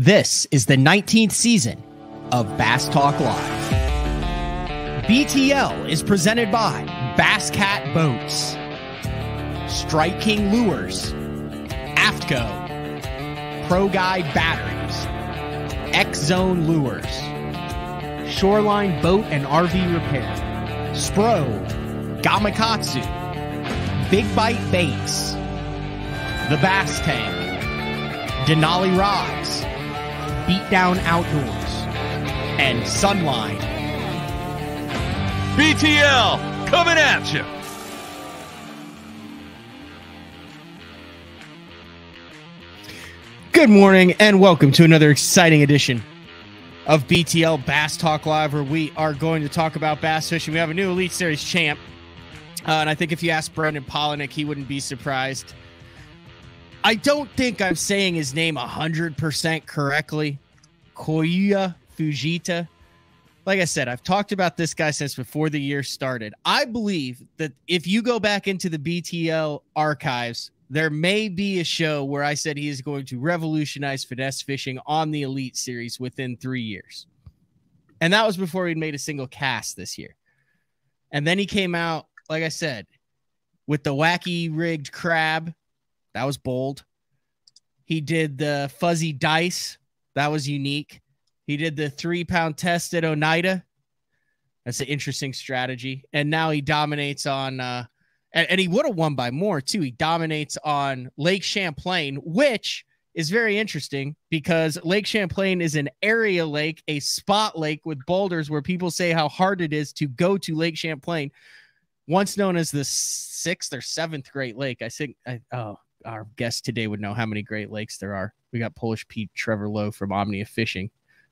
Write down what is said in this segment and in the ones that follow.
This is the 19th season of Bass Talk Live. BTL is presented by Bass Cat Boats, Strike King Lures, AFTCO, Pro Guide Batteries, Xzone Lures, Shoreline Boat and RV Repair, Spro, Gamakatsu, Big Bite Baits, The Bass Tank, Denali Rods, Beatdown Outdoors, and Sunline. BTL coming at you. Good morning and welcome to another exciting edition of BTL Bass Talk Live, where we are going to talk about bass fishing. We have a new Elite Series champ, uh, and I think if you ask Brandon Palaniuk, he wouldn't be surprised. I don't think I'm saying his name 100% correctly. Koya Fujita. Like I said, I've talked about this guy since before the year started. I believe that if you go back into the BTL archives, there may be a show where I said he is going to revolutionize finesse fishing on the Elite Series within three years. And that was before he'd made a single cast this year. And then he came out, like I said, with the wacky rigged crab. That was bold. He did the fuzzy dice. That was unique. He did the three pound test at Oneida. That's an interesting strategy. And now he dominates on uh, and, and he would have won by more too. He dominates on Lake Champlain, which is very interesting because Lake Champlain is an area lake, a spot lake with boulders where people say how hard it is to go to Lake Champlain, once known as the sixth or seventh Great Lake. I think, I, oh, our guest today would know how many Great Lakes there are. We got Polish Pete Trevor Lowe from Omnia Fishing.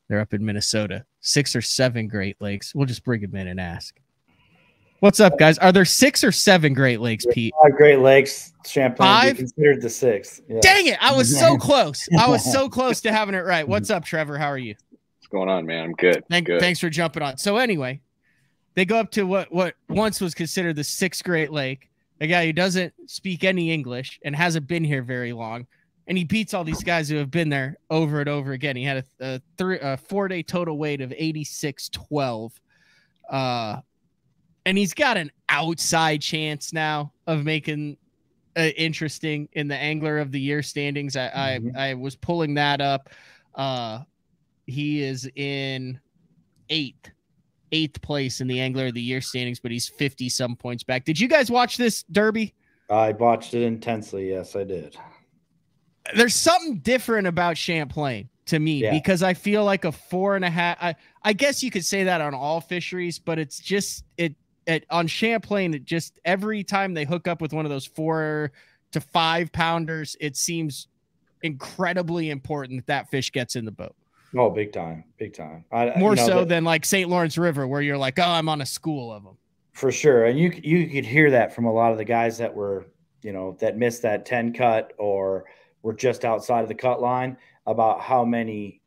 They're up in Minnesota. Six or seven Great Lakes. We'll just bring him in and ask. What's up, guys? Are there six or seven Great Lakes, Pete? Five Great Lakes, Champlain Five? considered the sixth. Yeah. Dang it! I was so close. I was so close to having it right. What's up, Trevor? How are you? What's going on, man? I'm good. Thank, good. Thanks for jumping on. So anyway, they go up to what what once was considered the sixth Great Lake. A guy who doesn't speak any English and hasn't been here very long, and he beats all these guys who have been there over and over again. He had a, a three a four day total weight of eighty six twelve. Uh, and he's got an outside chance now of making uh, interesting in the angler of the year standings. I, Mhm. I I was pulling that up. Uh, he is in eighth, eighth place in the angler of the year standings, but he's fifty some points back. Did you guys watch this derby? I watched it intensely. Yes, I did. There's something different about Champlain to me Yeah. because I feel like a four and a half. I, I guess you could say that on all fisheries, but it's just it it on Champlain. It just every time they hook up with one of those four to five pounders, it seems incredibly important that that fish gets in the boat Oh, big time, big time. I, more you know, so that- than like St. Lawrence River, where you're like, oh, I'm on a school of them. for sure. And you you could hear that from a lot of the guys that were you know that missed that ten cut or were just outside of the cut line about how many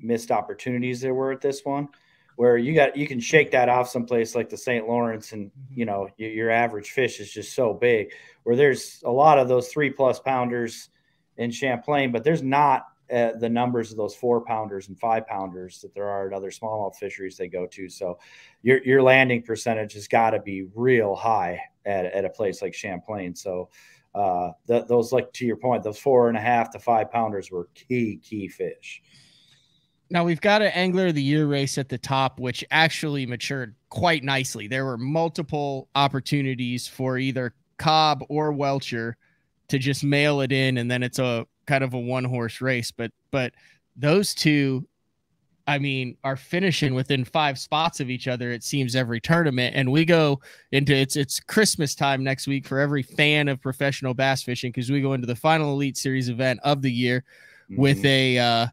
missed opportunities there were at this one. Where you got you can shake that off someplace like the St. Lawrence, and mm-hmm. you know your, your average fish is just so big. Where there's a lot of those three plus pounders in Champlain, but there's not uh, the numbers of those four pounders and five pounders that there are at other smallmouth fisheries they go to. So your your landing percentage has got to be real high at, at a place like Champlain. So uh, th- those like to your point, those four and a half to five pounders were key key fish. Now we've got an angler of the year race at the top, which actually matured quite nicely. There were multiple opportunities for either Cobb or Welcher to just mail it in, and then it's a kind of a one horse race. But but those two, I mean, are finishing within five spots of each other. It seems every tournament, and we go into it's it's Christmas time next week for every fan of professional bass fishing because we go into the final Elite Series event of the year with Mhm. a uh,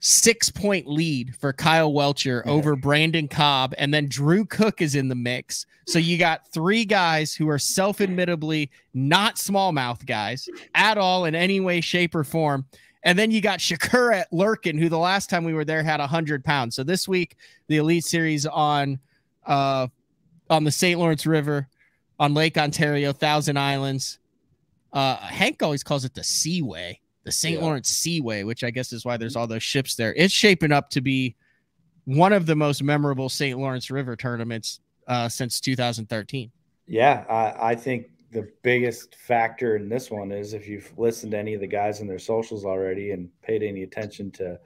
six point lead for Kyle Welcher Yeah. over Brandon Cobb, and then Drew Cook is in the mix. So you got three guys who are self admittably not smallmouth guys at all in any way, shape, or form. And then you got Shakura Lurkin, who the last time we were there had 100 pounds. So this week, the Elite Series on uh, on the St. Lawrence River, on Lake Ontario, Thousand Islands. Uh, Hank always calls it the Seaway. The St. Yeah. Lawrence Seaway, which I guess is why there's all those ships there. It's shaping up to be one of the most memorable St. Lawrence River tournaments uh, since 2013. Yeah, I, I think the biggest factor in this one is if you've listened to any of the guys in their socials already and paid any attention to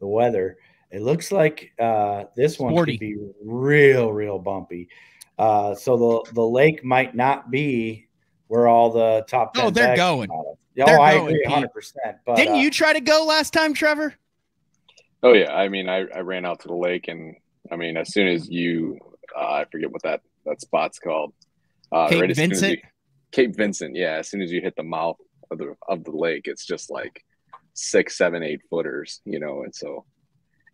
the weather, it looks like uh, this one could be real, real bumpy. Uh, so the the lake might not be where all the top. Oh, they're going. Oh, I agree, hundred percent. Didn't uh, you try to go last time, Trevor? Oh yeah, I mean, I, I ran out to the lake, and I mean, as soon as you, uh, I forget what that that spot's called. Uh, Cape right Vincent. You, Cape Vincent, yeah. As soon as you hit the mouth of the of the lake, it's just like six, seven, eight footers, you know, and so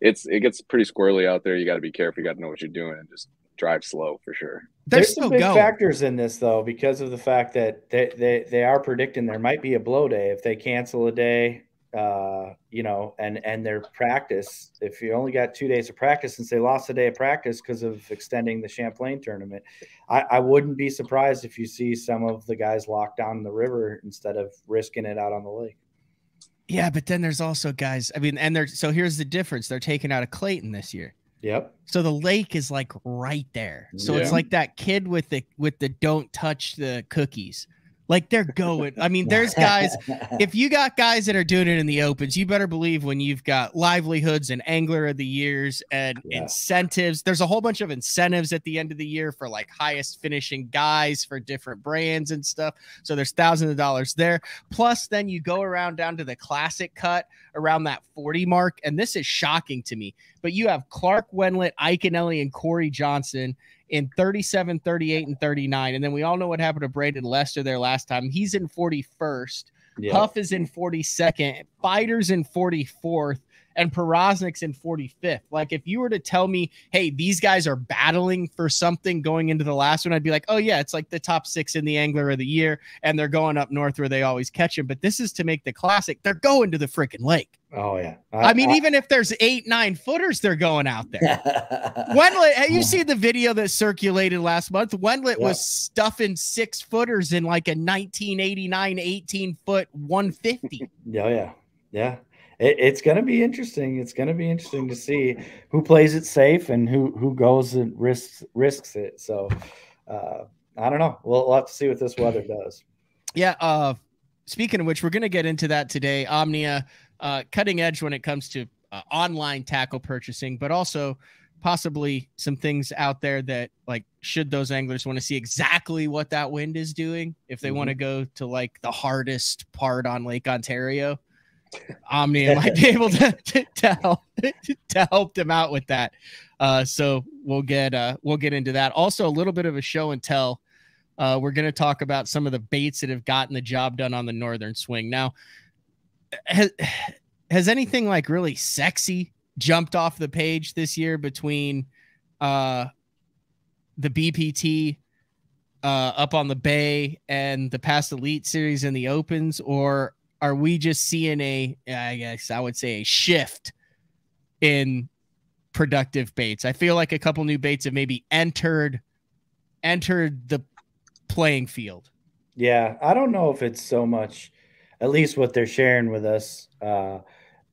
it's it gets pretty squirrely out there. You got to be careful. You got to know what you're doing and just drive slow for sure. There's some big going. factors in this though, because of the fact that they, they they are predicting there might be a blow day if they cancel a day. Uh, you know, and and their practice. If you only got two days of practice, since they lost a day of practice because of extending the Champlain tournament, I, I wouldn't be surprised if you see some of the guys locked down the river instead of risking it out on the lake. Yeah, but then there's also guys. I mean, and they're so here's the difference. They're taking out a Clayton this year. Yep. So the lake is like right there. So yeah. it's like that kid with the with the don't touch the cookies. Like they're going. I mean, there's guys. If you got guys that are doing it in the opens, you better believe when you've got livelihoods and angler of the years and yeah. incentives. There's a whole bunch of incentives at the end of the year for like highest finishing guys for different brands and stuff. So there's thousands of dollars there. Plus, then you go around down to the classic cut around that 40 mark, and this is shocking to me. But you have Clark Wendlandt, Iaconelli, and Corey Johnson in 37, 38, and 39. And then we all know what happened to Brandon Lester there last time. He's in 41st. Yeah. Huff is in 42nd. Feider's in 44th and Powroznik's in 45th. Like if you were to tell me, hey, these guys are battling for something going into the last one, I'd be like, oh yeah, it's like the top six in the angler of the year, and they're going up north where they always catch them. But this is to make the classic. They're going to the freaking lake. Oh yeah. I, I mean, I, even if there's eight, nine footers, they're going out there. Wendlandt, have you seen the video that circulated last month? Wendlandt yeah. was stuffing six footers in like a 1989 18 foot 150. Yeah, yeah, yeah it, it's going to be interesting. It's going to be interesting to see who plays it safe and who who goes and risks risks it. So uh, I don't know. We'll, we'll have to see what this weather does. Yeah. Uh, speaking of which, we're going to get into that today. Omnia, uh, cutting edge when it comes to uh, online tackle purchasing, but also possibly some things out there that like should those anglers want to see exactly what that wind is doing if they mm-hmm. want to go to like the hardest part on lake ontario Omnia might be able to, to, to help to help them out with that. Uh, so we'll get uh, we'll get into that. Also, a little bit of a show and tell. Uh, we're going to talk about some of the baits that have gotten the job done on the northern swing. Now, has, has anything like really sexy jumped off the page this year between uh, the BPT uh, up on the Bay and the past Elite Series and the Opens, or are we just seeing a I guess I would say a shift in productive baits? I feel like a couple new baits have maybe entered entered the playing field. Yeah, I don't know if it's so much at least what they're sharing with us uh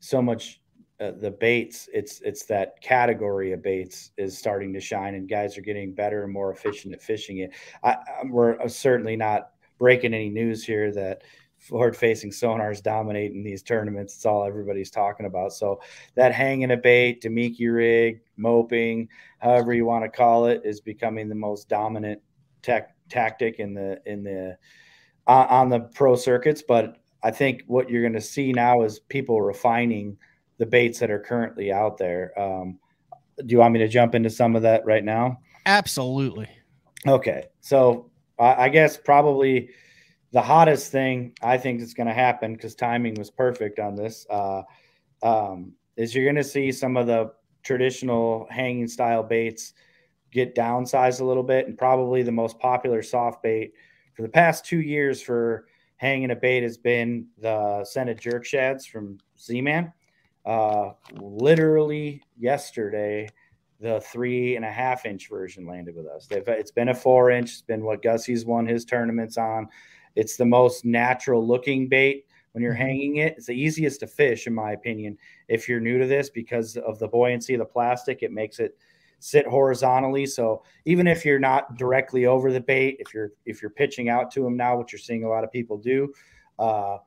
so much uh, the baits it's it's that category of baits is starting to shine and guys are getting better and more efficient at fishing it I, we're certainly not breaking any news here that forward facing sonars dominating these tournaments. It's all everybody's talking about. So that hanging a bait, Damiki rig, moping, however you want to call it, is becoming the most dominant tech tactic in the in the uh, on the pro circuits. But I think what you're going to see now is people refining the baits that are currently out there. Um, do you want me to jump into some of that right now? Absolutely. Okay, so I, I guess probably the hottest thing I think is going to happen because timing was perfect on this uh, um, is you're going to see some of the traditional hanging style baits get downsized a little bit, and probably the most popular soft bait for the past two years for hanging a bait has been the scented jerk shads from Z-Man. Uh, literally yesterday, the three and a half inch version landed with us. They've, it's been a four inch. It's been what Gussie's won his tournaments on. It's the most natural looking bait, when you're Mhm. hanging it. It's the easiest to fish, in my opinion, if you're new to this because of the buoyancy of the plastic. It makes it sit horizontally. So even if you're not directly over the bait, if you're if you're pitching out to them now, which you're seeing a lot of people do, uh,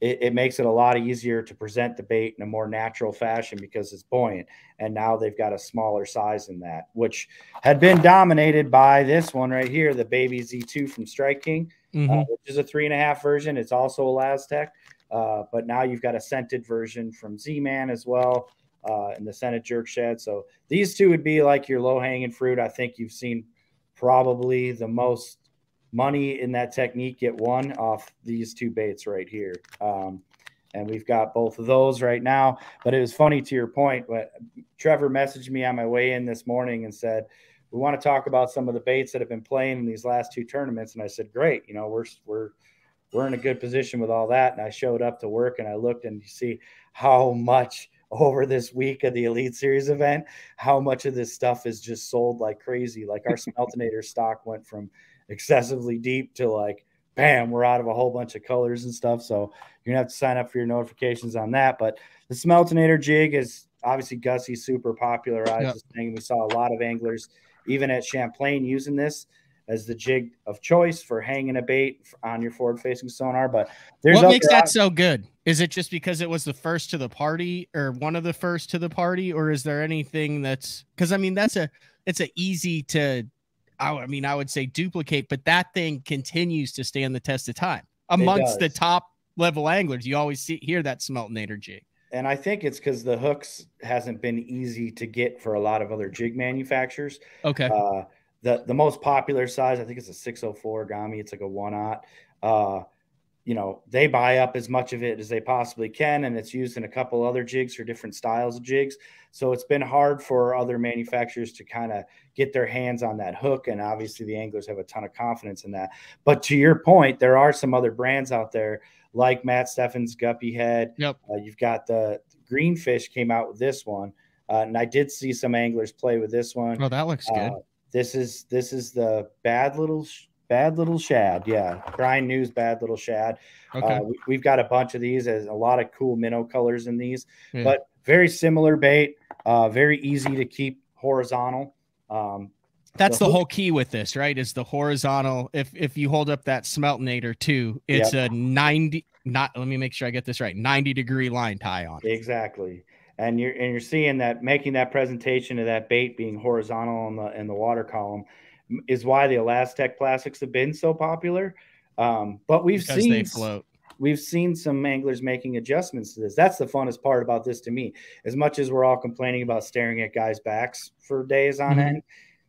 it, it makes it a lot easier to present the bait in a more natural fashion because it's buoyant. And now they've got a smaller size in that, which had been dominated by this one right here, the Baby Z2 from Strike King, Mhm. uh, which is a three and a half version. It's also a Laztec, uh, but now you've got a scented version from Z Man as well, uh, and the scented jerk shed. So these two would be like your low hanging fruit. I think you've seen probably the most money in that technique get one off these two baits right here. Um, and we've got both of those right now. But it was funny to your point, but Trevor messaged me on my way in this morning and said, we want to talk about some of the baits that have been playing in these last two tournaments. And I said, great. You know, we're, we're, we're in a good position with all that. And I showed up to work and I looked and you see how much over this week of the Elite Series event, how much of this stuff is just sold like crazy. Like our Smeltinator stock went from excessively deep to like, bam, we're out of a whole bunch of colors and stuff. So you're gonna have to sign up for your notifications on that. But the Smeltinator jig is obviously Gussie super popularized Yep. this thing. We saw a lot of anglers, even at Champlain, using this as the jig of choice for hanging a bait on your forward facing sonar. But there's what makes that so good? Is it just because it was the first to the party or one of the first to the party, or is there anything that's because I mean that's a it's a easy to I I mean I would say duplicate, but that thing continues to stand the test of time amongst the top level anglers. You always see hear that smeltinator jig. And I think it's because the hooks hasn't been easy to get for a lot of other jig manufacturers. Okay, Uh, the the most popular size, I think, it's a 604 Gami. It's like a one aught. Uh, you know, they buy up as much of it as they possibly can, and it's used in a couple other jigs for different styles of jigs. So it's been hard for other manufacturers to kind of get their hands on that hook, and obviously the anglers have a ton of confidence in that. But to your point, there are some other brands out there like Matt Steffens Guppy Head. Yep. Uh, you've got the Greenfish came out with this one, uh, and I did see some anglers play with this one. oh that looks good. Uh, this is this is the bad little sh- bad little shad. Yeah, Bryan New's bad little shad. Okay, Uh, we, we've got a bunch of these. There's a lot of cool minnow colors in these, Yeah. but very similar bait. Uh, very easy to keep horizontal. Um, That's the the whole key with this, right? Is the horizontal. If if you hold up that smeltinator too, it's a ninety. Not let me make sure I get this right. Ninety degree line tie on. it. Exactly. And you're and you're seeing that making that presentation of that bait being horizontal in the in the water column is why the ElaZtech plastics have been so popular. Um, but we've because seen they float. we've seen some anglers making adjustments to this. That's the funnest part about this to me. As much as we're all complaining about staring at guys' backs for days on Mhm. end,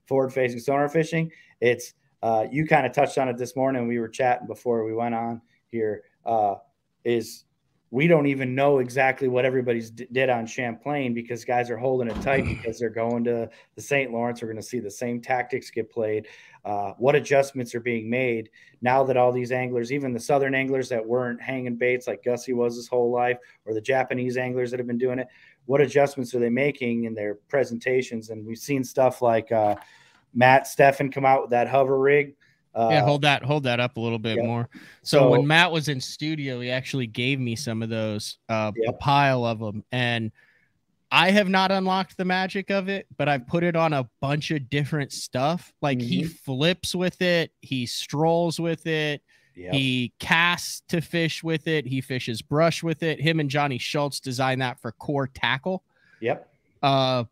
forward facing sonar fishing, it's uh, you kind of touched on it this morning. We were chatting before we went on here. Uh, is we don't even know exactly what everybody's d- did on Champlain because guys are holding it tight because they're going to the St. Lawrence. We're going to see the same tactics get played. Uh, what adjustments are being made now that all these anglers, even the southern anglers that weren't hanging baits like Gussie was his whole life, or the Japanese anglers that have been doing it, what adjustments are they making in their presentations? And we've seen stuff like uh, Matt Steffen come out with that hover rig. Uh, yeah, hold that, hold that up a little bit yeah. more. So, So- when Matt was in studio, he actually gave me some of those, uh, a pile of them, and I have not unlocked the magic of it, but I've put it on a bunch of different stuff. Like he Mhm. flips with it, he strolls with it, Yep. he casts to fish with it, he fishes brush with it. Him and Jonny Schultz designed that for core tackle. yep. Uh,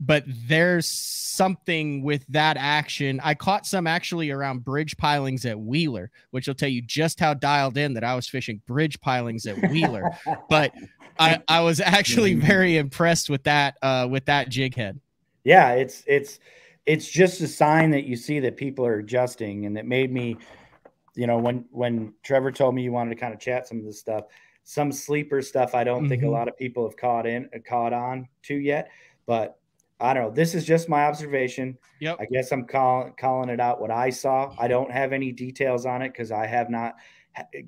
but there's something with that action. I caught some actually around bridge pilings at Wheeler, which will tell you just how dialed in that I was fishing bridge pilings at Wheeler. but I, I was actually Mhm. very impressed with that uh, with that jig head. yeah it's it's it's just a sign that you see that people are adjusting and it made me you know when when trevor told me you wanted to kind of chat some of this stuff some sleeper stuff i don't think a Mhm. lot of people have caught in caught on to yet but i don't know. This is just my observation. Yep. i guess i'm calling calling it out what i saw. I don't have any details on it because i have not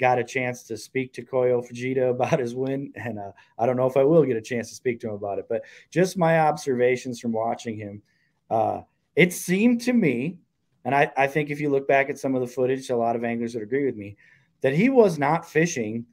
got a chance to speak to koyo fujita about his win and uh, i don't know if i will get a chance to speak to him about it but just my observations from watching him uh, it seemed to me, and I, I think if you look back at some of the footage, a lot of anglers would agree with me, that he was not fishing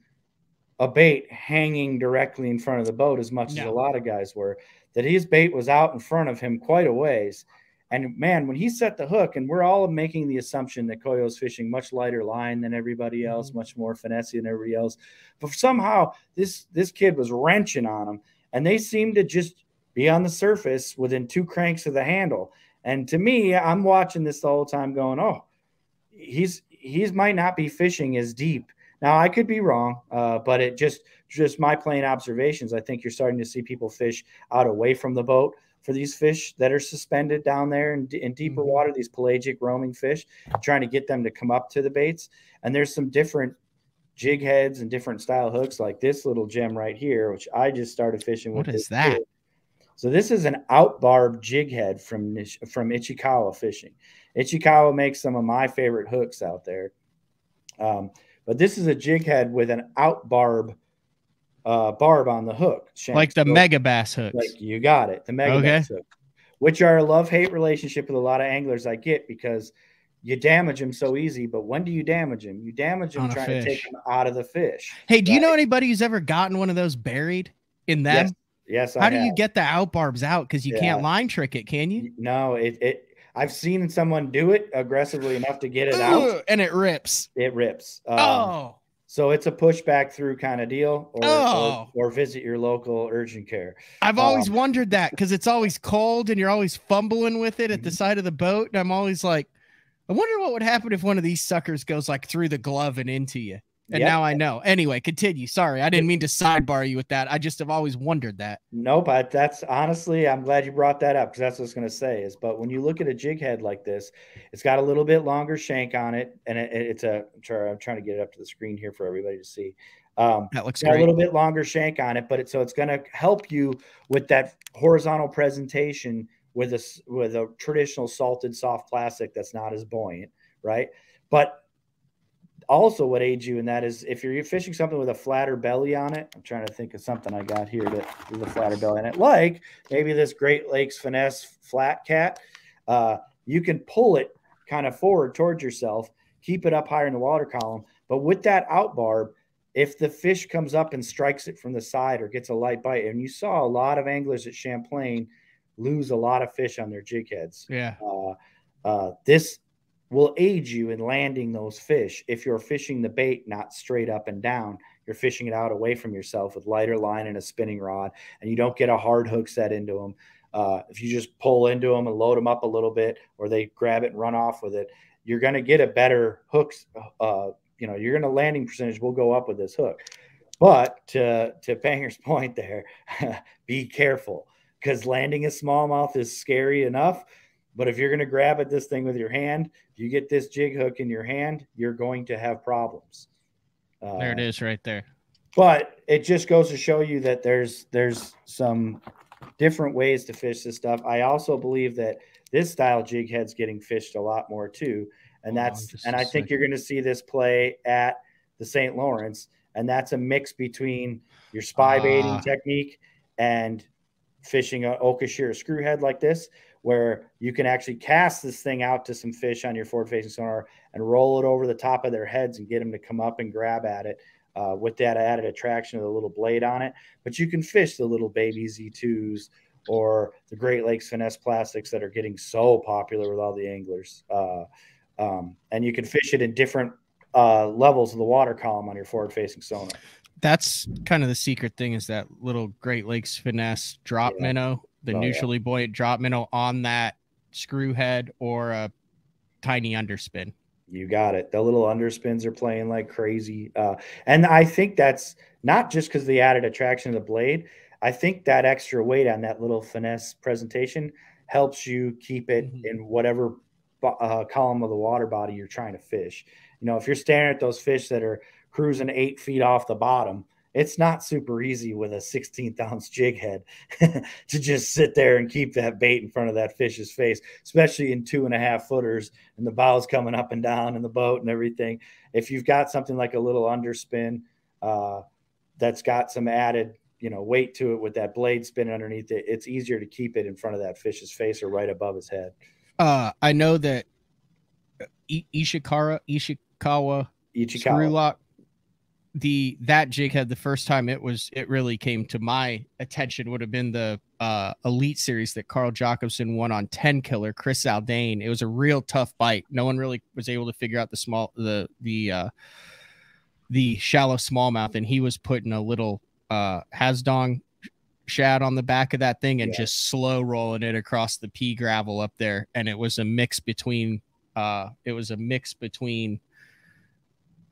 a bait hanging directly in front of the boat as much as a lot of guys were. That his bait was out in front of him quite a ways. And man, when he set the hook, and we're all making the assumption that Koyo's fishing much lighter line than everybody else, mm-hmm. much more finesse than everybody else. But somehow this this kid was wrenching on them, and they seemed to just be on the surface within two cranks of the handle. And to me, I'm watching this the whole time, going, "Oh, he's he's might not be fishing as deep." Now I could be wrong, uh, but it just just my plain observations. I think you're starting to see people fish out away from the boat for these fish that are suspended down there in, in deeper Mhm. water. These pelagic roaming fish, trying to get them to come up to the baits. And there's some different jig heads and different style hooks, like this little gem right here, which I just started fishing with. What is that? So this is an outbarb jig head from from Ichikawa Fishing. Ichikawa makes some of my favorite hooks out there. Um, but this is a jig head with an outbarb uh, barb on the hook, shank. like the So, mega bass hooks. Like you got it, the mega Okay. bass hook, which are a love hate relationship with a lot of anglers. I get because you damage them so easy, but when do you damage them? You damage them trying to take them out of the fish. hey, do you know anybody who's ever gotten one of those buried in them? Yes, yes. How I do you get the out barbs out? Because you can't line trick it, can you? No, it it. I've seen someone do it aggressively enough to get it out. And it rips. It rips. Um, oh, So it's a pushback through kind of deal, or, Oh. or or visit your local urgent care. I've always um, wondered that because it's always cold and you're always fumbling with it at the Mhm. side of the boat. And I'm always like, I wonder what would happen if one of these suckers goes like through the glove and into you. And Yep. now I know. Anyway, continue. Sorry, I didn't mean to sidebar you with that. I just have always wondered that. Nope, I, that's honestly, I'm glad you brought that up because that's what I was going to say. Is but when you look at a jig head like this, it's got a little bit longer shank on it, and it, it's a. I'm trying, I'm trying to get it up to the screen here for everybody to see. Um, That looks a little bit longer shank on it, but it, so it's going to help you with that horizontal presentation with a with a traditional salted soft plastic that's not as buoyant, right? But also what aids you in that is if you're fishing something with a flatter belly on it. I'm trying to think of something I got here that with a flatter belly on it, like maybe this Great Lakes finesse flat cat. Uh, you can pull it kind of forward towards yourself, keep it up higher in the water column, but with that out barb, if the fish comes up and strikes it from the side or gets a light bite, and you saw a lot of anglers at Champlain lose a lot of fish on their jig heads. Yeah. Uh, uh, this will aid you in landing those fish if you're fishing the bait not straight up and down. You're fishing it out away from yourself with lighter line and a spinning rod, and you don't get a hard hook set into them. Uh, if you just pull into them and load them up a little bit, or they grab it and run off with it, you're going to get a better hooks. Uh, you know, you're going to landing percentage will go up with this hook. But to to Banger's point there, be careful because landing a smallmouth is scary enough. But if you're going to grab at this thing with your hand, if you get this jig hook in your hand, you're going to have problems. Uh, There it is right there. But it just goes to show you that there's there's some different ways to fish this stuff. I also believe that this style jig head's getting fished a lot more too, and Hold that's just and I think you're going to see this play at the St. Lawrence, and that's a mix between your spy baiting Ah. technique and fishing a Okashira screw head like this, where you can actually cast this thing out to some fish on your forward facing sonar and roll it over the top of their heads and get them to come up and grab at it uh, with that added attraction of the little blade on it. But you can fish the little baby Z2s or the Great Lakes finesse plastics that are getting so popular with all the anglers. Uh, um, and you can fish it in different uh, levels of the water column on your forward facing sonar. That's kind of the secret thing is that little Great Lakes finesse drop Yeah. minnow, the Oh, yeah. neutrally buoyant drop minnow on that screw head or a tiny underspin. You got it. The little underspins are playing like crazy. Uh, and I think that's not just because the added attraction of the blade. I think that extra weight on that little finesse presentation helps you keep it Mhm. in whatever uh, column of the water body you're trying to fish. You know, if you're staring at those fish that are cruising eight feet off the bottom, it's not super easy with a 16th ounce jig head to just sit there and keep that bait in front of that fish's face, especially in two and a half footers and the bow's coming up and down in the boat and everything. If you've got something like a little underspin uh, that's got some added, you know, weight to it with that blade spinning underneath it, it's easier to keep it in front of that fish's face or right above his head. Uh, I know that I- Ishikara, Ishikawa screw lock the that jig head the first time it was it really came to my attention would have been the uh elite series that Carl Jocumsen won on Tenkiller Chris Zaldain. It was a real tough bite. No one really was able to figure out the small the the uh the shallow smallmouth and he was putting a little uh Hazedong shad on the back of that thing and Yeah. just slow rolling it across the pea gravel up there and it was a mix between uh it was a mix between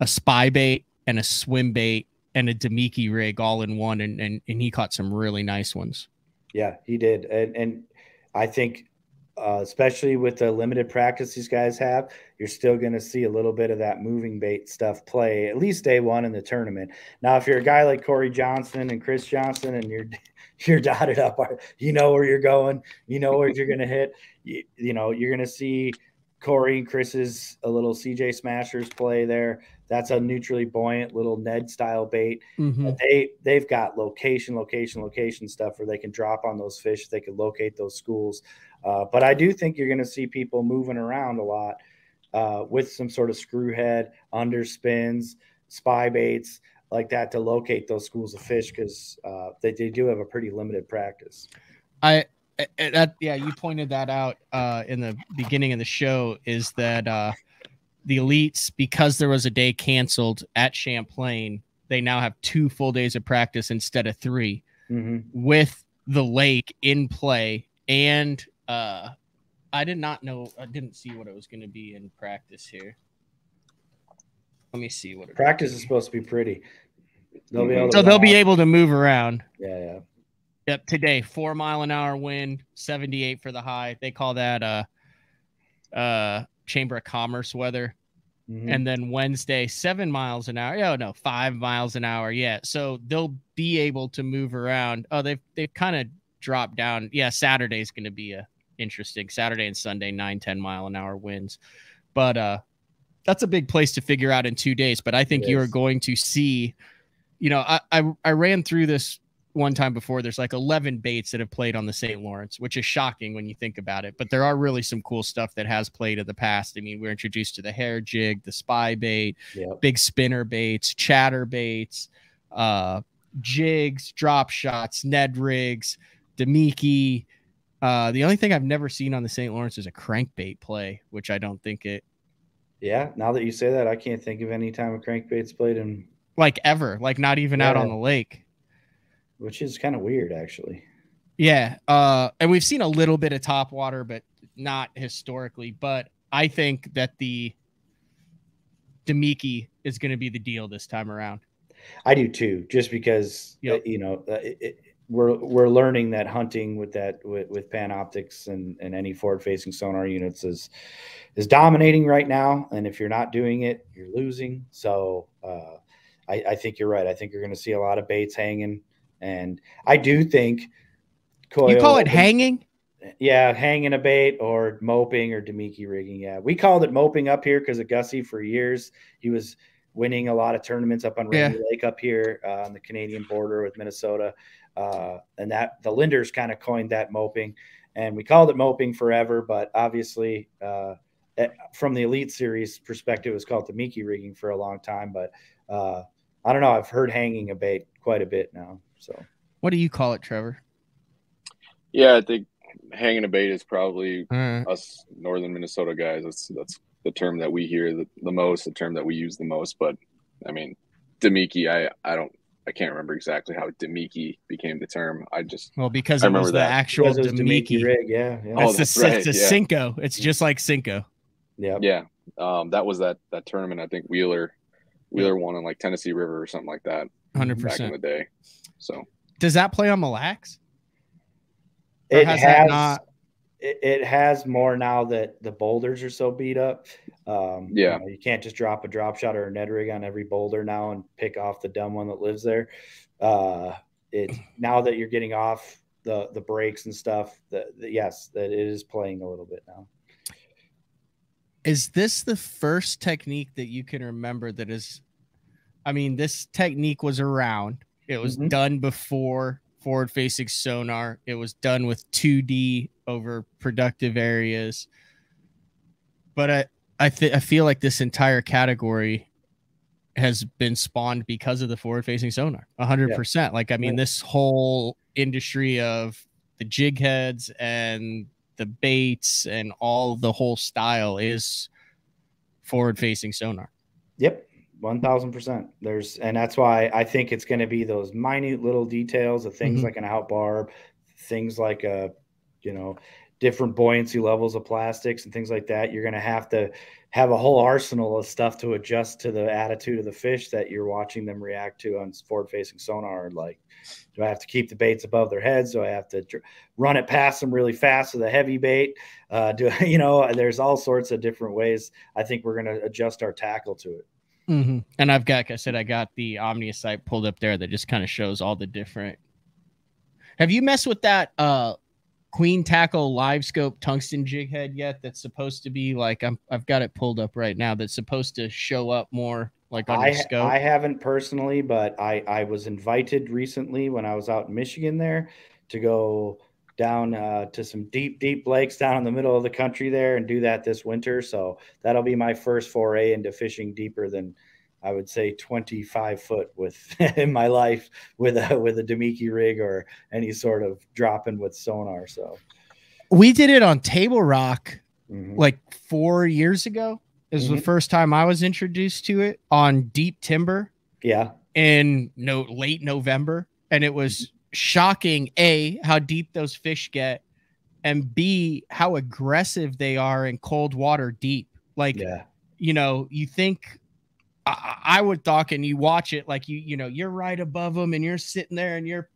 a spy bait and a swim bait and a Damiki rig all in one and and, and he caught some really nice ones. Yeah, he did, and and I think, uh, especially with the limited practice these guys have, you're still going to see a little bit of that moving bait stuff play at least day one in the tournament. Now, if you're a guy like Corey Johnson and Chris Johnson, and you're you're dotted up, you know where you're going, you know where you're going to hit. You, you know you're going to see Corey and Chris's a little CJ Smashers play there. That's a neutrally buoyant little Ned style bait Mhm. they they've got location, location, location stuff where they can drop on those fish. They can locate those schools. Uh, but I do think you're going to see people moving around a lot uh, with some sort of screw head, underspins, spy baits like that to locate those schools of fish because uh, they, they do have a pretty limited practice. I- that yeah, you pointed that out uh in the beginning of the show is that uh the elites because there was a day canceled at Champlain, they now have two full days of practice instead of 3 hmm with the lake in play and uh I did not know I didn't see what it was going to be in practice here. Let me see what it Practice is supposed to be pretty. They'll be able to So they'll be able to move around. Yeah, yeah. Yep, today four mile an hour wind, seventy eight for the high. They call that uh uh Chamber of Commerce weather. Mhm. And then Wednesday seven miles an hour. Oh no, five miles an hour. Yeah, so they'll be able to move around. Oh, they've they've kind of dropped down. Yeah, Saturday's going to be a interesting Saturday and Sunday nine ten mile an hour winds, but uh that's a big place to figure out in two days. But I think you are going to see. You know, I, I I ran through this one time before. There's like 11 baits that have played on the St. Lawrence, which is shocking when you think about it. But there are really some cool stuff that has played in the past. I mean, we're introduced to the hair jig, the spy bait, Yep. big spinner baits, chatter baits, uh, jigs, drop shots, Ned rigs, Damiki. Uh, the only thing I've never seen on the St. Lawrence is a crankbait play, which I don't think it Yeah. Now that you say that, I can't think of any time a crankbait's played in, like ever, like not even out on the lake. Which is kind of weird, actually. Yeah. Uh, and we've seen a little bit of top water, but not historically. But I think that the Damiki is going to be the deal this time around. I do too, just because uh, Yep. you know uh, it, it, we're we're learning that hunting with that with, with Panoptix and and any forward facing sonar units is is dominating right now. And if you're not doing it, you're losing. So uh, I, I think you're right. I think you're going to see a lot of baits hanging, and I do think. You call it hanging? yeah, hanging a bait or moping or Damiki rigging. Yeah, we called it moping up here because of Gussie for years. He was winning a lot of tournaments up on Rainy Lake up here uh, on the Canadian border with Minnesota, uh, and that the Linders kind of coined that moping, and we called it moping forever. But obviously, uh, from the Elite Series perspective, it was called Damiki rigging for a long time. But uh, I don't know. I've heard hanging a bait quite a bit now. So What do you call it, Trevor? Yeah, I think hanging a bait is probably Uh, us northern Minnesota guys. That's that's the term that we hear the, the most, the term that we use the most. But I mean, Damiki, I I don't I can't remember exactly how Damiki became the term. I just well, because I it was remember the that. actual Because Damiki. rig, yeah, yeah, Oh, It's that's right, it's a yeah. Cinco. It's just like Cinco. yeah. yeah, um, that was that that tournament. I think Wheeler Wheeler won in like Tennessee River or something like that 100%. back in the day. So Does that play on Mille Lacs? Or It has has, not- it, it has more now that the boulders are so beat up. Um, you Yeah. know, you, can't just drop a drop shot or a Ned rig on every boulder now and pick off the dumb one that lives there. Uh, it now that you're getting off the the breaks and stuff. That yes, that it is playing a little bit now. Is this the first technique that you can remember that is? I mean, this technique was around. It was Mhm. done before forward facing sonar. It was done with 2D over productive areas. But I, I, th- I feel like this entire category has been spawned because of the forward facing sonar 100% like i mean this whole industry of the jig heads and the baits and all the whole style is forward facing sonar Yep, one thousand percent. There's, and that's why I think it's going to be those minute little details of things Mhm. like an out barb, things like a, you know, different buoyancy levels of plastics and things like that. You're going to have to have a whole arsenal of stuff to adjust to the attitude of the fish that you're watching them react to on forward-facing sonar. Like, do I have to keep the baits above their heads? Do I have to run it past them really fast with a heavy bait? Uh, do you know? There's all sorts of different ways. I think we're going to adjust our tackle to it. Mm-hmm. And I've got, like I said, I got the Omnia site pulled up there that just kind of shows all the different. Have you messed with that uh Queen Tackle Live Scope tungsten jig head yet? That's supposed to be like I'm. I've got it pulled up right now. That's supposed to show up more like on I, your scope. I haven't personally, but I, I was invited recently when I was out in Michigan there to go down uh, to some deep, deep lakes down in the middle of the country there and do that this winter. So that'll be my first foray into fishing deeper than I would say 25 foot with in my life with a with a Damiki rig or any sort of dropping with sonar. So we did it on Table Rock mhm. like four years ago. It was the Mhm. first time I was introduced to it on deep timber. yeah, in no late November, and it was shocking a how deep those fish get, and b how aggressive they are in cold water deep. Like yeah, you know, you think I, I would talk, and you watch it like you you know you're right above them, and you're sitting there, and you're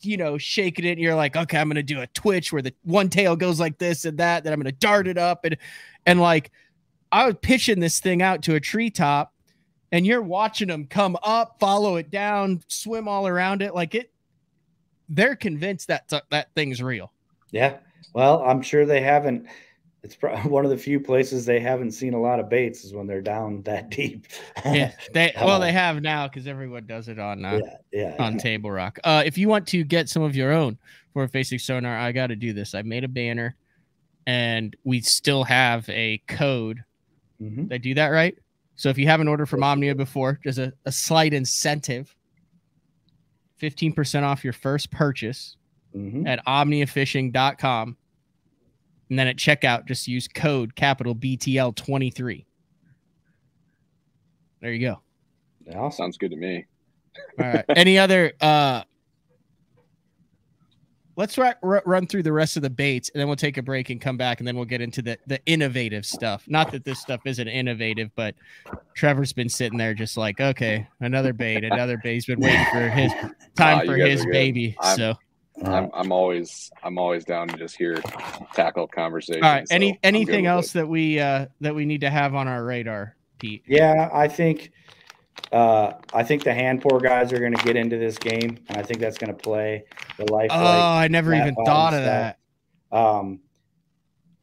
you know shaking it, and you're like, okay, I'm gonna do a twitch where the one tail goes like this and that, then I'm gonna dart it up, and and like I was pitching this thing out to a treetop and you're watching them come up, follow it down, swim all around it. Like it, they're convinced that that thing's real. yeah. Well, I'm sure they haven't. It's probably one of the few places they haven't seen a lot of baits is when they're down that deep. Yeah, they well they Oh. have now because everyone does it on uh, yeah, yeah. on Table Rock. Uh, if you want to get some of your own for a facing sonar, I got to do this. I made a banner, and we still have a code. Mhm. Did I do that right? So if you haven't ordered from Omnia before, there's a, a slight incentive. 15% off your first purchase Mhm. at omniafishing.com. And then at checkout, just use code capital BTL23. There you go. That all Sounds good to me. All right. Any other uh let's ra- ru- run through the rest of the baits and then we'll take a break and come back and then we'll get into the the innovative stuff. Not that this stuff isn't innovative, but Trevor's been sitting there just like, okay, another bait, another bait. He's been waiting for his time you for his baby. I'm- so I'm I'm always I'm always down to just hear tackle conversation. all right. so Any I'm anything else it. that we uh that we need to have on our radar, Pete? Yeah, I think uh, I think the hand pour guys are going to get into this game, and I think that's going to play the life. Oh, I never even thought of stuff. that. Um,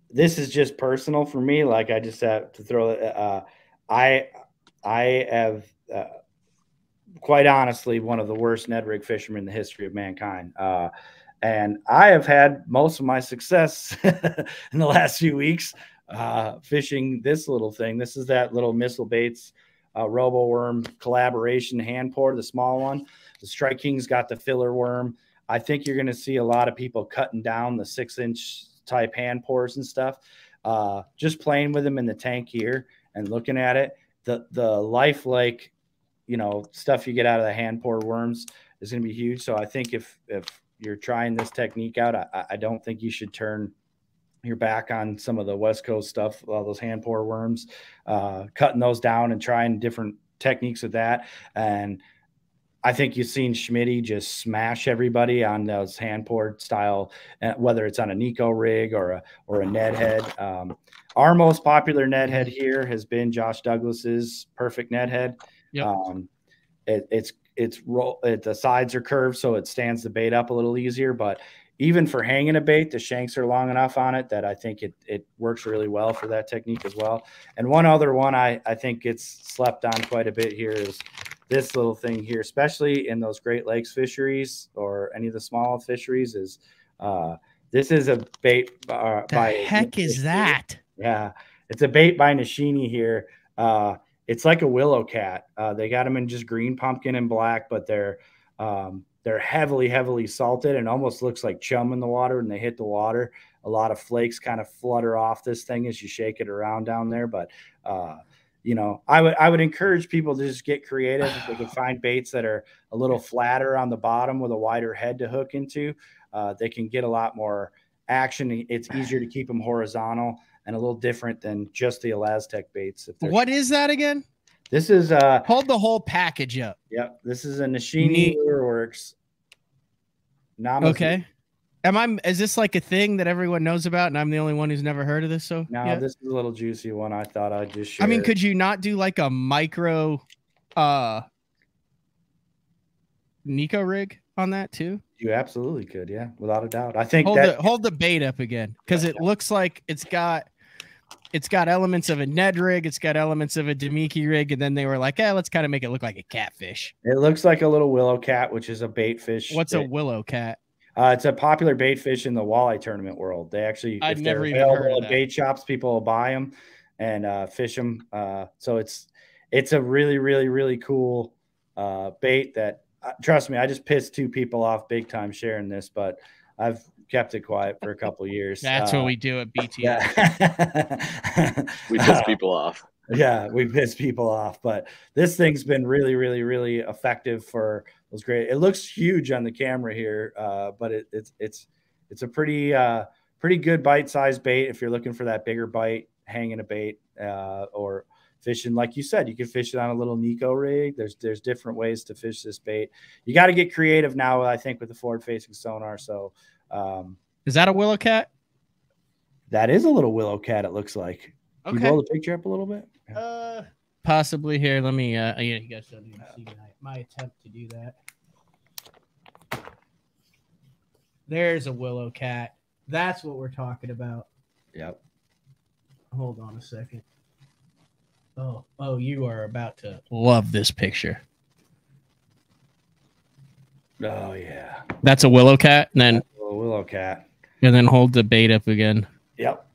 this is just personal for me. Like I just have to throw it. Uh, I I have uh, quite honestly one of the worst Ned rig fishermen in the history of mankind. Uh, and I have had most of my success in the last few weeks uh, fishing this little thing. This is that little missile baits uh, Roboworm collaboration hand pour, the small one. The Strike King's got the filler worm. I think you're going to see a lot of people cutting down the six inch type hand pours and stuff. Uh, just playing with them in the tank here and looking at it. The the lifelike, you know, stuff you get out of the hand pour worms is going to be huge. So I think if if you're trying this technique out, I, I don't think you should turn your back on some of the West Coast stuff, all those hand pour worms, uh, cutting those down and trying different techniques with that. And I think you've seen Schmitty just smash everybody on those hand poured style, uh, whether it's on a Neko rig or a or a Ned head. Um, our most popular Ned head here has been Josh Douglas's perfect Ned head. Yep. Um, it, it's it's roll it, the sides are curved so it stands the bait up a little easier, but even for hanging a bait, the shanks are long enough on it that I think it it works really well for that technique as well. And one other one I I think gets slept on quite a bit here is this little thing here, especially in those Great Lakes fisheries or any of the small fisheries, is uh, this is a bait uh, The by heck is that? Yeah, it's a bait by Nishini here. Uh, it's like a willow cat. Uh, they got them in just green pumpkin and black, but they're um, they're heavily, heavily salted and almost looks like chum in the water when they hit the water. A lot of flakes kind of flutter off this thing as you shake it around down there. But uh, you know, I would I would encourage people to just get creative. If they can find baits that are a little flatter on the bottom with a wider head to hook into, uh, they can get a lot more action. It's easier to keep them horizontal and a little different than just the ElaZtech baits. If What is that again? This is uh Hold the whole package up. yep, this is a Nishini. Works. Namazu. Okay. Am I is this like a thing that everyone knows about and I'm the only one who's never heard of this so Now yet? this is a little juicy one. I thought I'd just share. I mean, could you not do like a micro uh Neko rig on that too? you absolutely could, yeah, without a doubt. I think Hold that the hold the bait up again because it looks like it's got it's got elements of a Ned rig, it's got elements of a Damiki rig, and then they were like, "Yeah, let's kind of make it look like a catfish." it looks like a little willow cat, which is a bait fish. What's a willow cat? Uh, it's a popular bait fish in the walleye tournament world. They actually, they're never even heard available of that. bait shops, people will buy them and uh, fish them. Uh, so it's it's a really, really, really cool uh, bait. That uh, trust me, I just pissed two people off big time sharing this, but I've kept it quiet for a couple years. That's Uh, what we do at BT. Yeah. We piss people off. yeah, we piss people off, but this thing's been really, really, really effective for was great. It looks huge on the camera here, uh, but it, it's it's it's a pretty uh, pretty good bite sized bait if you're looking for that bigger bite, hanging a bait, uh, or fishing. Like you said, you can fish it on a little Neko rig. There's there's different ways to fish this bait. You got to get creative now, I think, with the forward facing sonar. So um, Is that a willow cat? that is a little willow cat. It looks like. Can You Okay. blow the picture up a little bit. Uh, possibly here. Let me. Uh, yeah, you guys don't even see my, my attempt to do that. There's a willow cat. That's what we're talking about. Yep. Hold on a second. Oh, oh, you are about to love this picture. Oh yeah. That's a willow cat, and then Willow cat. and then hold the bait up again. Yep.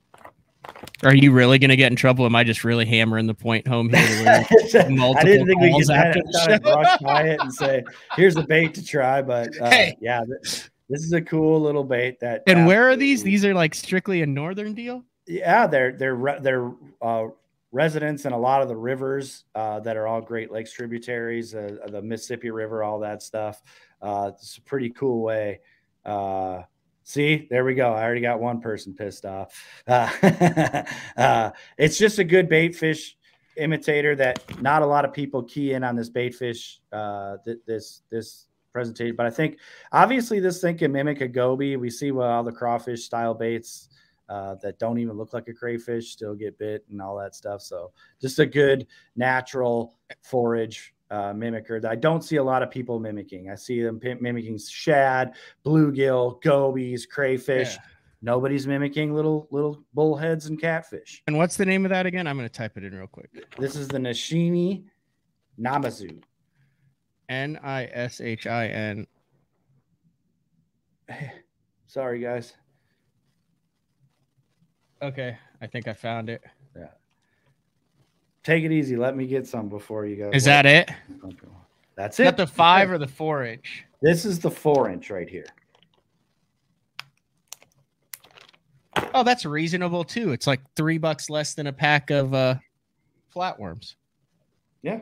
Are you really gonna get in trouble? Am I just really hammering the point home here? to where- I didn't think we could after the show. brush by it and say, "Here's a bait to try." But uh, Hey. yeah, th- this is a cool little bait. That and where are these? These are like strictly a northern deal. Yeah, they're they're re- they're uh, residents in a lot of the rivers uh, that are all Great Lakes tributaries, uh, the Mississippi River, all that stuff. Uh, it's a pretty cool way. Uh, see, there we go. I already got one person pissed off. Uh, uh, it's just a good bait fish imitator that not a lot of people key in on this bait fish. Uh, th- this this presentation, but I think obviously this thing can mimic a goby. We see all the crawfish style baits uh, that don't even look like a crayfish still get bit and all that stuff. So just a good natural forage uh, mimicker that I don't see a lot of people mimicking. I see them mimicking shad, bluegill, gobies, crayfish. Yeah. Nobody's mimicking little little bullheads and catfish. And what's the name of that again? I'm gonna type it in real quick. This is the Nishini Namazu. N I S H I N. Sorry, guys. Okay, I think I found it. Take it easy. Let me get some before you go. Is that it? That's Is that it. the five or the four inch? This is the four inch right here. Oh, that's reasonable too. It's like three bucks less than a pack of uh flatworms. Yeah.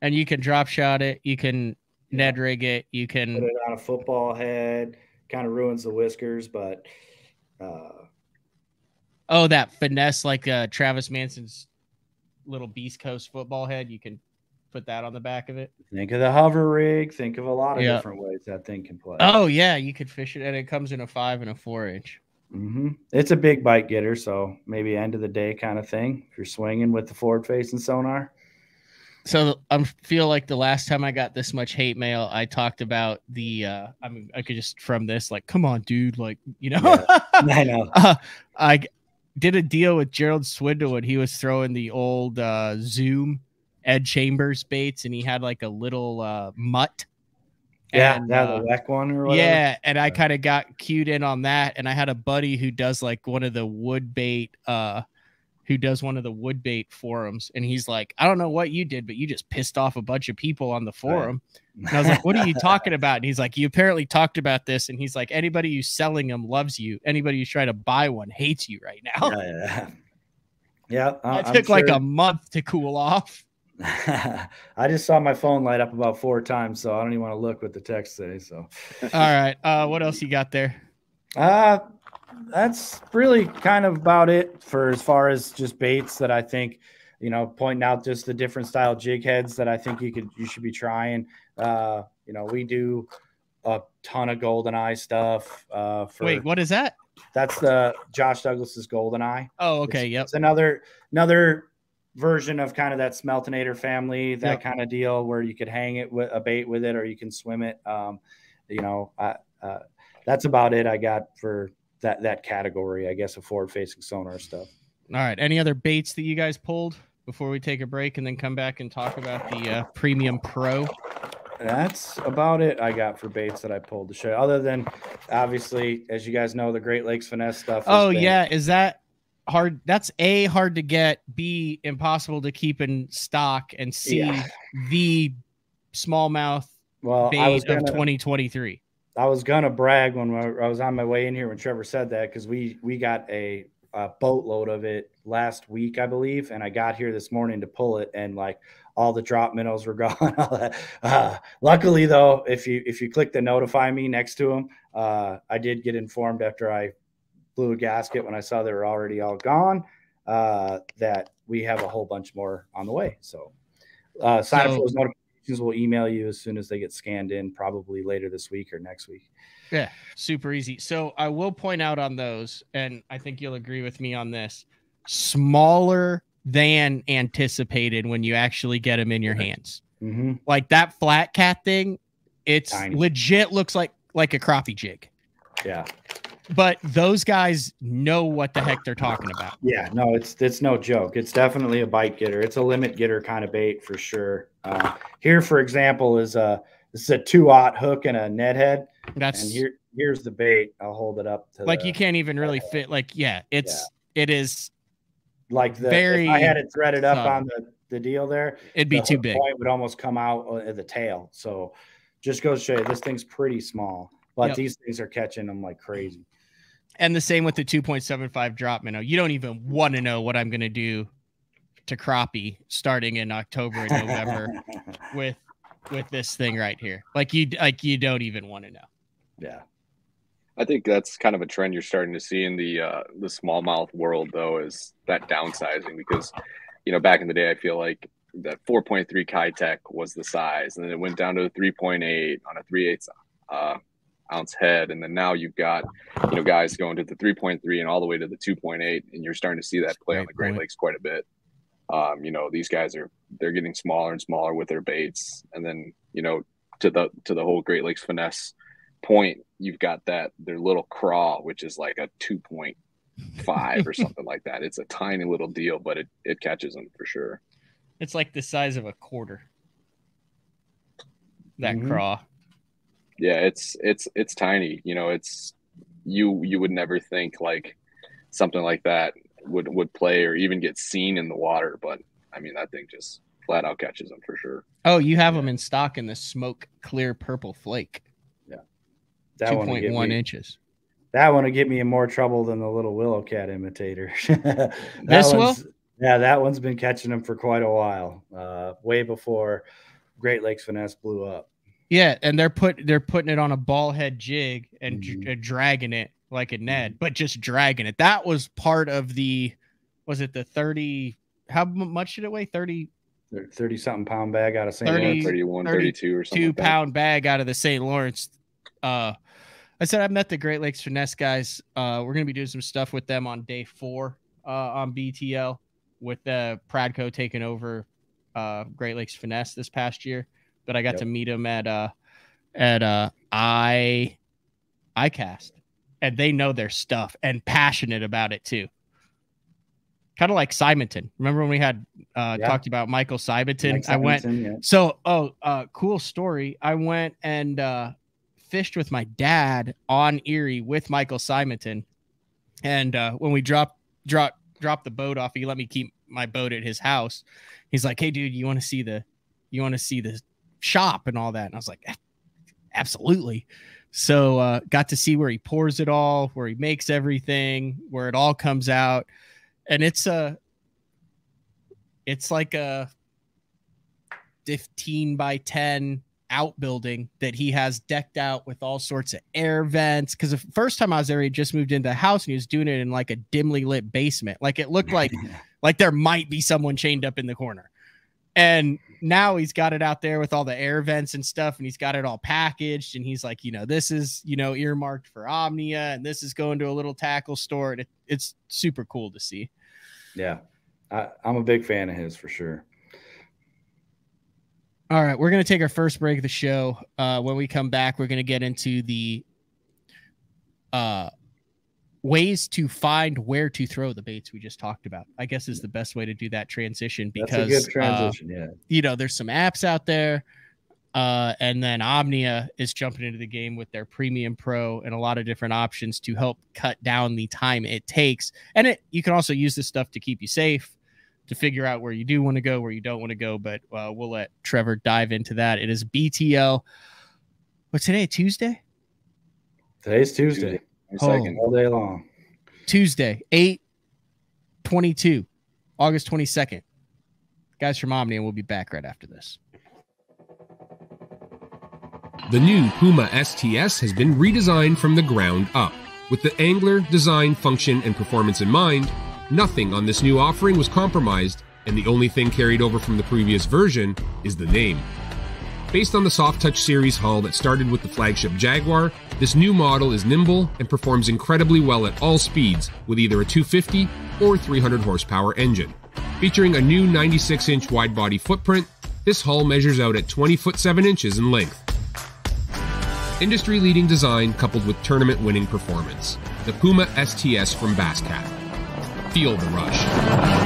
And you can drop shot it, you can Ned rig it, you can Put it on a football head. Kind of ruins the whiskers, but uh, oh that finesse like uh Travis Manson's little Beast Coast football head, you can put that on the back of it. think of the hover rig. Think of a lot of Yeah. different ways that thing can play. Oh yeah, you could fish it and it comes in a five and a four inch. Mm-hmm. It's a big bite getter, so maybe end of the day kind of thing. If you're swinging with the forward facing sonar, So I feel like the last time I got this much hate mail, I talked about the. uh I mean, I could just from this, like, come on, dude, like, you know, I know. uh, I did a deal with Gerald Swindle when he was throwing the old uh Zoom Ed Chambers baits, and he had like a little uh mutt. Yeah, And, yeah, uh, the whack one or whatever. yeah, and I kind of got cued in on that, and I had a buddy who does like one of the wood bait uh who does one of the wood bait forums, and he's like, I don't know what you did, but you just pissed off a bunch of people on the forum. And I was like, What are you talking about? And he's like, You apparently talked about this. And he's like, Anybody who's selling them loves you. Anybody who's trying to buy one hates you right now. Yeah, yeah. yeah I, it took like a month to cool off. I just saw my phone light up about four times, so I don't even want to look what the text say. So, all right, uh, what else you got there? Uh that's really kind of about it for as far as just baits that I think, you know, pointing out just the different style jig heads that I think you could you should be trying. Uh, you know, we do a ton of golden eye stuff. Uh, for, Wait, what is that? That's the Josh Douglas's golden eye. Oh, okay, it's, yep. It's another another version of kind of that smeltinator family, that yep. kind of deal where you could hang it with a bait with it or you can swim it. Um, you know, I, uh, that's about it I got for that that category, I guess, of forward facing sonar stuff. All right. Any other baits that you guys pulled before we take a break and then come back and talk about the uh, Premium Pro? That's about it I got for baits that I pulled to show. Other than obviously, as you guys know, the Great Lakes finesse stuff. Oh been... yeah, is that hard? That's a hard to get. B impossible to keep in stock, and C yeah. the smallmouth well, bait gonna... of 2023. I was gonna brag when I was on my way in here when Trevor said that because we we got a, a, boatload of it last week, I believe, and I got here this morning to pull it, and like all the drop minnows were gone. all that. Uh, luckily, though, if you if you click the notify me next to them, uh, I did get informed after I blew a gasket when I saw they were already all gone uh, that we have a whole bunch more on the way. So uh, sign so, up for those notifications will email you as soon as they get scanned in, probably later this week or next week. Yeah, super easy. So I will point out on those, and I think you'll agree with me on this smaller than anticipated when you actually get them in your hands. Mm-hmm. Like that flat cat thing, it's Tiny. legit looks like like a crappie jig. Yeah but those guys know what the heck they're talking about. Yeah, no, it's it's no joke. It's definitely a bite getter. It's a limit getter kind of bait for sure. Uh, here, for example, is a this is a two aught hook and a Ned head. That's and here here's the bait. I'll hold it up to like the, you can't even really fit. Like yeah, it's yeah. it is like the very. If I had it threaded up on the the deal there, it'd be too big. Point would almost come out at the tail. So just goes to show you this thing's pretty small, but yep. these things are catching them like crazy. And the same with the 2.75 drop minnow. You don't even want to know what I'm going to do to crappie starting in October and November with with this thing right here. Like you like you don't even want to know. Yeah. I think that's kind of a trend you're starting to see in the uh, the smallmouth world, though, is that downsizing. Because, you know, back in the day, I feel like that 4.3 Keitech was the size, and then it went down to a 3.8 on a 3 8 uh, ounce head, and then now you've got you know guys going to the 3.3 and all the way to the 2.8, and you're starting to see that play Great on the Great point. Lakes quite a bit. Um, you know, these guys are they're getting smaller and smaller with their baits, and then you know to the to the whole Great Lakes finesse point, you've got that their little craw, which is like a 2.5 or something like that. It's a tiny little deal, but it it catches them for sure. It's like the size of a quarter. That mm-hmm. craw yeah it's it's it's tiny you know it's you you would never think like something like that would would play or even get seen in the water but i mean that thing just flat out catches them for sure. Oh you have yeah. them in stock in the smoke clear purple flake. Yeah. That 2.1 inches. that one would get me in more trouble than the little willow cat imitator. This will? yeah that one's been catching them for quite a while uh way before great lakes finesse blew up yeah, and they're put they're putting it on a ball head jig and mm-hmm. dragging it like a Ned, mm-hmm. but just dragging it. That was part of the was it the 30 how much did it weigh? 30 30 something pound bag out of St. 30, Lawrence 31 32 or something. 2 like pound bag out of the St. Lawrence. Uh I said I met the Great Lakes Finesse guys. Uh we're going to be doing some stuff with them on day 4 uh on BTL with the uh, Pradco taking over uh Great Lakes Finesse this past year but I got yep. to meet him at uh at uh I ICAST, and they know their stuff and passionate about it too. Kind of like Simonton. Remember when we had uh yeah. talked about Michael Simonton? I went yeah. so oh uh cool story. I went and uh fished with my dad on Erie with Michael Simonton. And uh when we dropped dropped drop the boat off. He let me keep my boat at his house. He's like, "Hey, dude, you want to see the you want to see the shop and all that?" And I was like, "Absolutely." So uh, got to see where he pours it all, where he makes everything, where it all comes out, and it's a it's like a 15 by 10 outbuilding that he has decked out with all sorts of air vents. Because the first time I was there, he just moved into the house and he was doing it in like a dimly lit basement. Like it looked like like there might be someone chained up in the corner. And now he's got it out there with all the air vents and stuff, and he's got it all packaged. And he's like, you know, this is you know earmarked for Omnia, and this is going to a little tackle store, and it, it's super cool to see. Yeah, I, I'm a big fan of his for sure. All right, we're going to take our first break of the show. Uh, when we come back, we're going to get into the uh, ways to find where to throw the baits we just talked about. I guess is the best way to do that transition because That's a good transition. Uh, yeah, you know, there's some apps out there, uh, and then Omnia is jumping into the game with their Premium Pro and a lot of different options to help cut down the time it takes. And it you can also use this stuff to keep you safe to figure out where you do want to go, where you don't want to go. But uh, we'll let Trevor dive into that. It is BTL. What's today? Tuesday. Today's Tuesday. Oh. all day long. Tuesday, 8 22, August 22nd. Guys from Omni, and we'll be back right after this. The new Puma STS has been redesigned from the ground up. With the angler, design, function, and performance in mind, Nothing on this new offering was compromised, and the only thing carried over from the previous version is the name. Based on the Soft Touch series hull that started with the flagship Jaguar, this new model is nimble and performs incredibly well at all speeds with either a 250 or 300 horsepower engine. Featuring a new 96 inch wide body footprint, this hull measures out at 20 foot 7 inches in length. Industry leading design coupled with tournament winning performance. The Puma STS from Basscat feel the rush.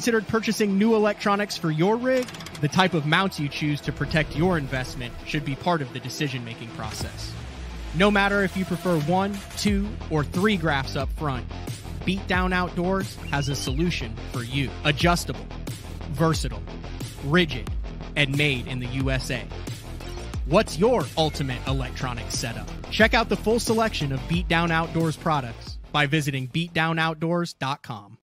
Considered purchasing new electronics for your rig? The type of mounts you choose to protect your investment should be part of the decision making process. No matter if you prefer one, two, or three graphs up front, Beatdown Outdoors has a solution for you. Adjustable, versatile, rigid, and made in the USA. What's your ultimate electronics setup? Check out the full selection of Beatdown Outdoors products by visiting beatdownoutdoors.com.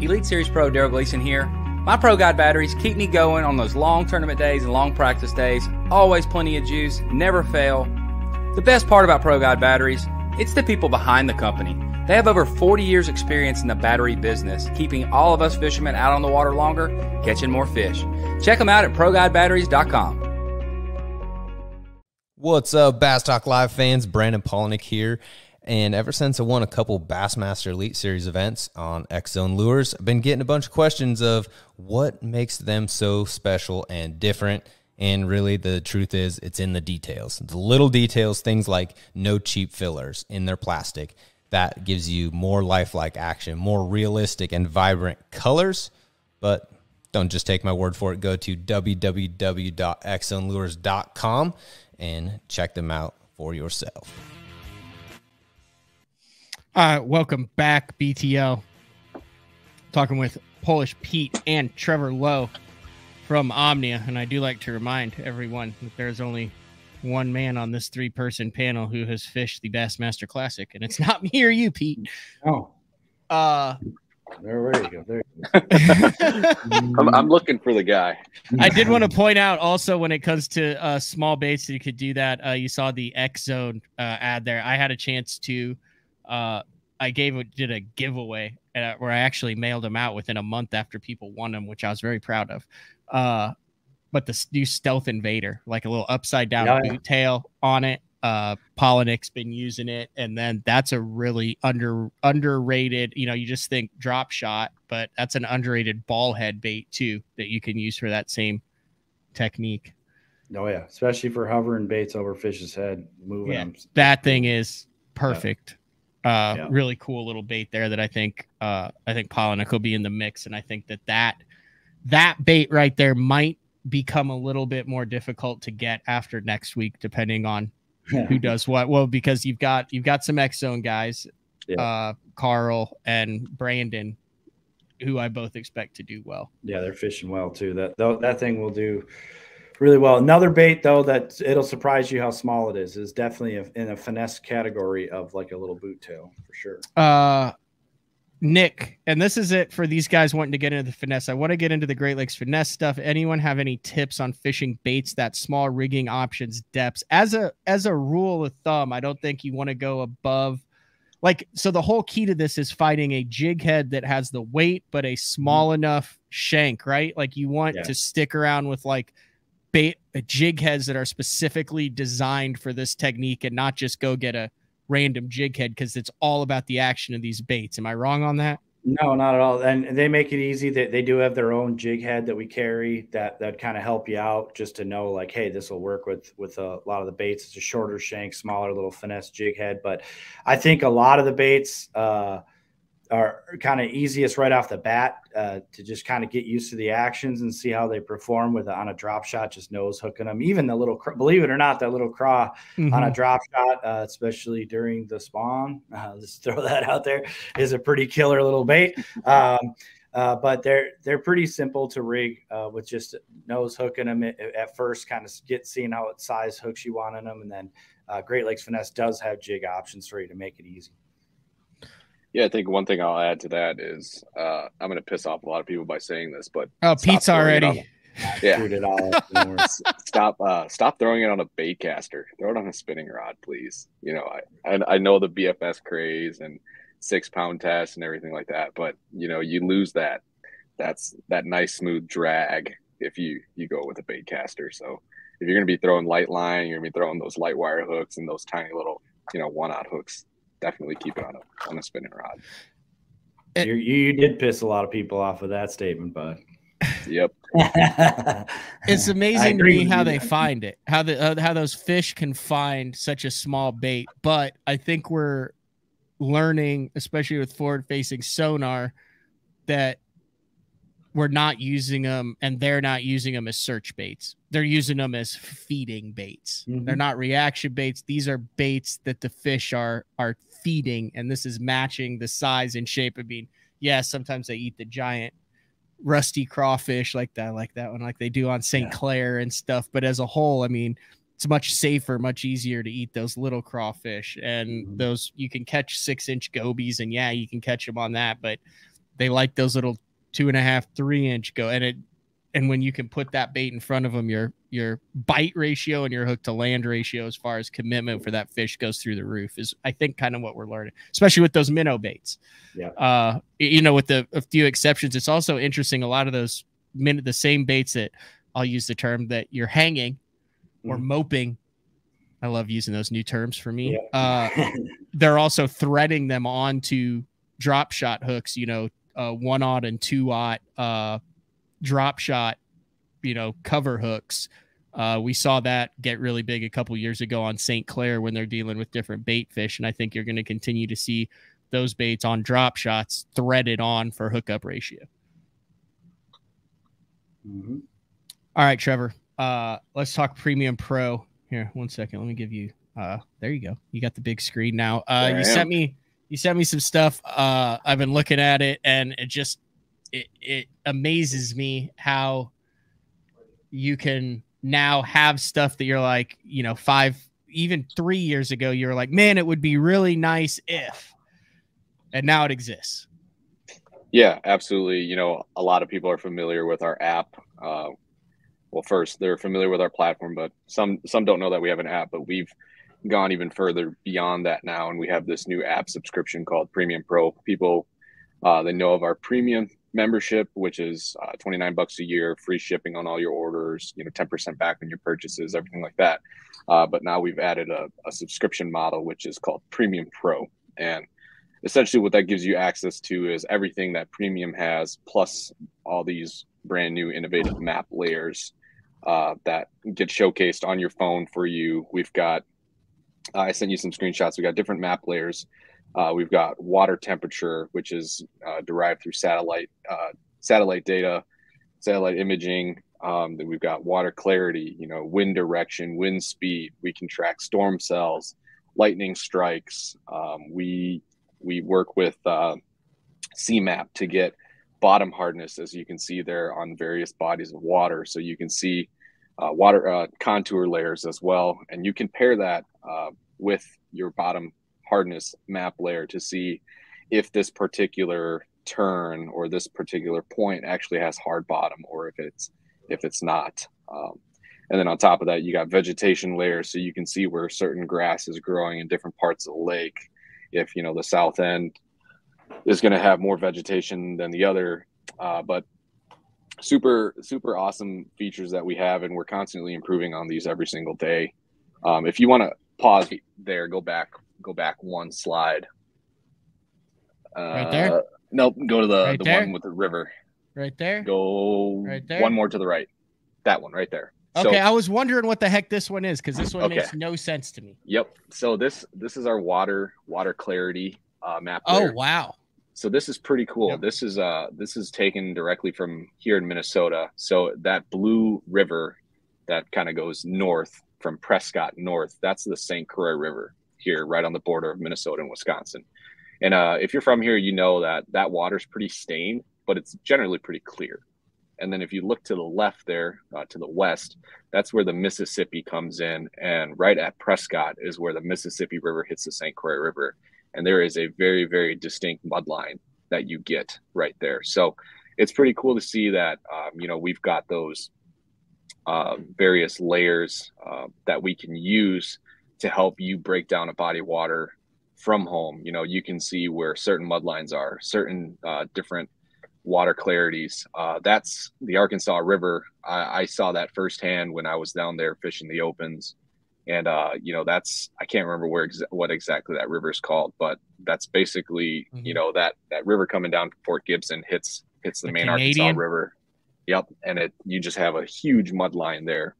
Elite Series Pro Darold Gleason here. My Pro Guide batteries keep me going on those long tournament days and long practice days. Always plenty of juice, never fail. The best part about Pro Guide batteries, it's the people behind the company. They have over 40 years experience in the battery business, keeping all of us fishermen out on the water longer, catching more fish. Check them out at ProGuideBatteries.com. What's up, Bass Talk Live fans? Brandon Palaniuk here. And ever since I won a couple Bassmaster Elite Series events on Xzone Lures, I've been getting a bunch of questions of what makes them so special and different. And really, the truth is, it's in the details. The little details, things like no cheap fillers in their plastic. That gives you more lifelike action, more realistic and vibrant colors. But don't just take my word for it. Go to www.xzonelures.com and check them out for yourself. Uh, welcome back, BTL. Talking with Polish Pete and Trevor Lowe from Omnia. And I do like to remind everyone that there's only one man on this three person panel who has fished the Bassmaster Classic, and it's not me or you, Pete. Oh. Uh, There, there you go. There you go. I'm, I'm looking for the guy. I did want to point out also when it comes to uh, small baits, you could do that. Uh, you saw the Xzone uh, ad there. I had a chance to. Uh, I gave did a giveaway where I actually mailed them out within a month after people won them, which I was very proud of. Uh, but the new Stealth Invader, like a little upside down yeah. boot tail on it. Uh, Palaniuk's been using it, and then that's a really under underrated. You know, you just think drop shot, but that's an underrated ball head bait too that you can use for that same technique. Oh yeah, especially for hovering baits over fish's head, moving Yeah, them. That thing is perfect. Uh, Yeah. really cool little bait there that I think uh, I think Palaniuk will be in the mix, and I think that that that bait right there might become a little bit more difficult to get after next week, depending on who does what. Well, because you've got you've got some Xzone guys, Yeah. uh, Carl and Brandon, who I both expect to do well. Yeah, they're fishing well too. That tho- that thing will do really well. Another bait though that it'll surprise you how small it is is definitely a, in a finesse category of like a little boot tail for sure. uh Nick, and this is it for these guys wanting to get into the finesse. I want to get into the Great Lakes finesse stuff. Anyone have any tips on fishing baits that small rigging options depths? As a as a rule of thumb, I don't think you want to go above like so the whole key to this is finding a jig head that has the weight but a small enough shank, right? Like you want Yeah. to stick around with like bait uh, jig heads that are specifically designed for this technique and not just go get a random jig head because it's all about the action of these baits. Am I wrong on that? No, not at all. And they make it easy. They, they do have their own jig head that we carry that that kind of help you out just to know like, hey, this will work with with a lot of the baits. It's a shorter shank, smaller little finesse jig head. But I think a lot of the baits uh, are kind of easiest right off the bat uh, to just kind of get used to the actions and see how they perform with on a drop shot, just nose hooking them. Even the little, believe it or not, that little craw Mm-hmm. on a drop shot, uh, especially during the spawn. Uh, just throw that out there is a pretty killer little bait. Um, uh, but they're they're pretty simple to rig uh, with just nose hooking them at, at first, kind of get seeing how what size hooks you want in them, and then uh, Great Lakes Finesse does have jig options for you to make it easy. Yeah, I think one thing I'll add to that is uh, I'm going to piss off a lot of people by saying this, but Oh, Stop Pete's throwing it already. yeah, it all up, no worries. stop uh, stop throwing it on a bait caster. Throw it on a spinning rod, please. You know, I I, I know the BFS craze and six pound test and everything like that, but you know, you lose that that's that nice smooth drag if you you go with a bait caster. So if you're going to be throwing light line, you're going to be throwing those light wire hooks and those tiny little you know one out hooks. Definitely keep it on a on a spinning rod. you, you did piss a lot of people off with that statement, bud. Yep. It's amazing to me how they there. find it, how the uh, how those fish can find such a small bait. But I think we're learning, especially with forward facing sonar, that we're not using them, and they're not using them as search baits. They're using them as feeding baits. They're Mhm. not reaction baits. These are baits that the fish are are feeding, and this is matching the size and shape. I mean, yes, sometimes they eat the giant rusty crawfish like that, like that one, like they do on St. Yeah. Clair and stuff. But as a whole, I mean, it's much safer, much easier to eat those little crawfish and Mhm. those you can catch six inch gobies, and yeah, you can catch them on that, but they like those little two and a half, three inch go, and it and when you can put that bait in front of them, your your bite ratio and your hook to land ratio, as far as commitment for that fish, goes through the roof. Is I think kind of what we're learning, especially with those minnow baits. Yeah. Uh, you know, with the a few exceptions, it's also interesting. A lot of those min the same baits that I'll use the term that you're hanging or Mhm. moping. I love using those new terms for me. Yeah. Uh, they're also threading them onto drop shot hooks, you know, uh, one odd and two odd uh, drop shot, you know, cover hooks. Uh, we saw that get really big a couple years ago on St. Clair when they're dealing with different bait fish. And I think you're going to continue to see those baits on drop shots threaded on for hookup ratio. Mhm. All right, Trevor. Uh, let's talk Premium Pro. Here, one second. Let me give you. Uh, there you go. You got the big screen now. Uh, you I sent me. You sent me some stuff. Uh, I've been looking at it, and it just it, it amazes me how you can now have stuff that you're like, you know, five, even three years ago, you were like, man, it would be really nice if, and now it exists. Yeah, absolutely. You know, a lot of people are familiar with our app. Uh, well, first they're familiar with our platform, but some some don't know that we have an app. But we've gone even further beyond that now, and we have this new app subscription called Premium Pro. People uh, they know of our premium membership, which is uh, 29 bucks a year, free shipping on all your orders, you know, 10% back on your purchases, everything like that. Uh, but now we've added a, a subscription model, which is called Premium Pro. And essentially what that gives you access to is everything that premium has plus all these brand new innovative map layers uh, that get showcased on your phone for you we've got i sent you some screenshots we got different map layers uh, we've got water temperature which is uh, derived through satellite uh, satellite data satellite imaging. Um, then we've got water clarity you know wind direction wind speed. We can track storm cells lightning strikes. Um, we we work with uh, CMAP to get bottom hardness, as you can see there on various bodies of water. So you can see uh, water uh, contour layers as well, and you can pair that uh, with your bottom hardness map layer to see if this particular turn or this particular point actually has hard bottom or if it's if it's not. Um, and then on top of that, you got vegetation layers, so you can see where certain grass is growing in different parts of the lake if you know the south end is going to have more vegetation than the other uh, but super super awesome features that we have and we're constantly improving on these every single day um, if you want to pause there go back go back one slide uh, right there nope go to the right the there? one with the river right there go right there one more to the right that one right there Okay, So- I was wondering what the heck this one is because this one Okay. makes no sense to me. Yep. So this this is our water water clarity uh, map. Oh wow! So this is pretty cool. Yep. This is uh this is taken directly from here in Minnesota. So that blue river that kind of goes north from Prescott north, that's the St. Croix River here right on the border of Minnesota and Wisconsin. And uh, if you're from here, you know that that water's pretty stained, but it's generally pretty clear. And then if you look to the left there, uh, to the west, that's where the Mississippi comes in. And right at Prescott is where the Mississippi River hits the St. Croix River. And there is a very, very distinct mud line that you get right there. So it's pretty cool to see that, um, you know, we've got those uh, various layers uh, that we can use to help you break down a body of water from home. You know, you can see where certain mud lines are, certain uh, different water clarities. Uh, that's the Arkansas River. I, I saw that firsthand when I was down there fishing the opens. And uh, you know, that's I can't remember where exa- what exactly that river is called, but that's basically Mhm. you know that that river coming down from Fort Gibson hits hits the, The main Canadian? Arkansas River. Yep, and it you just have a huge mud line there.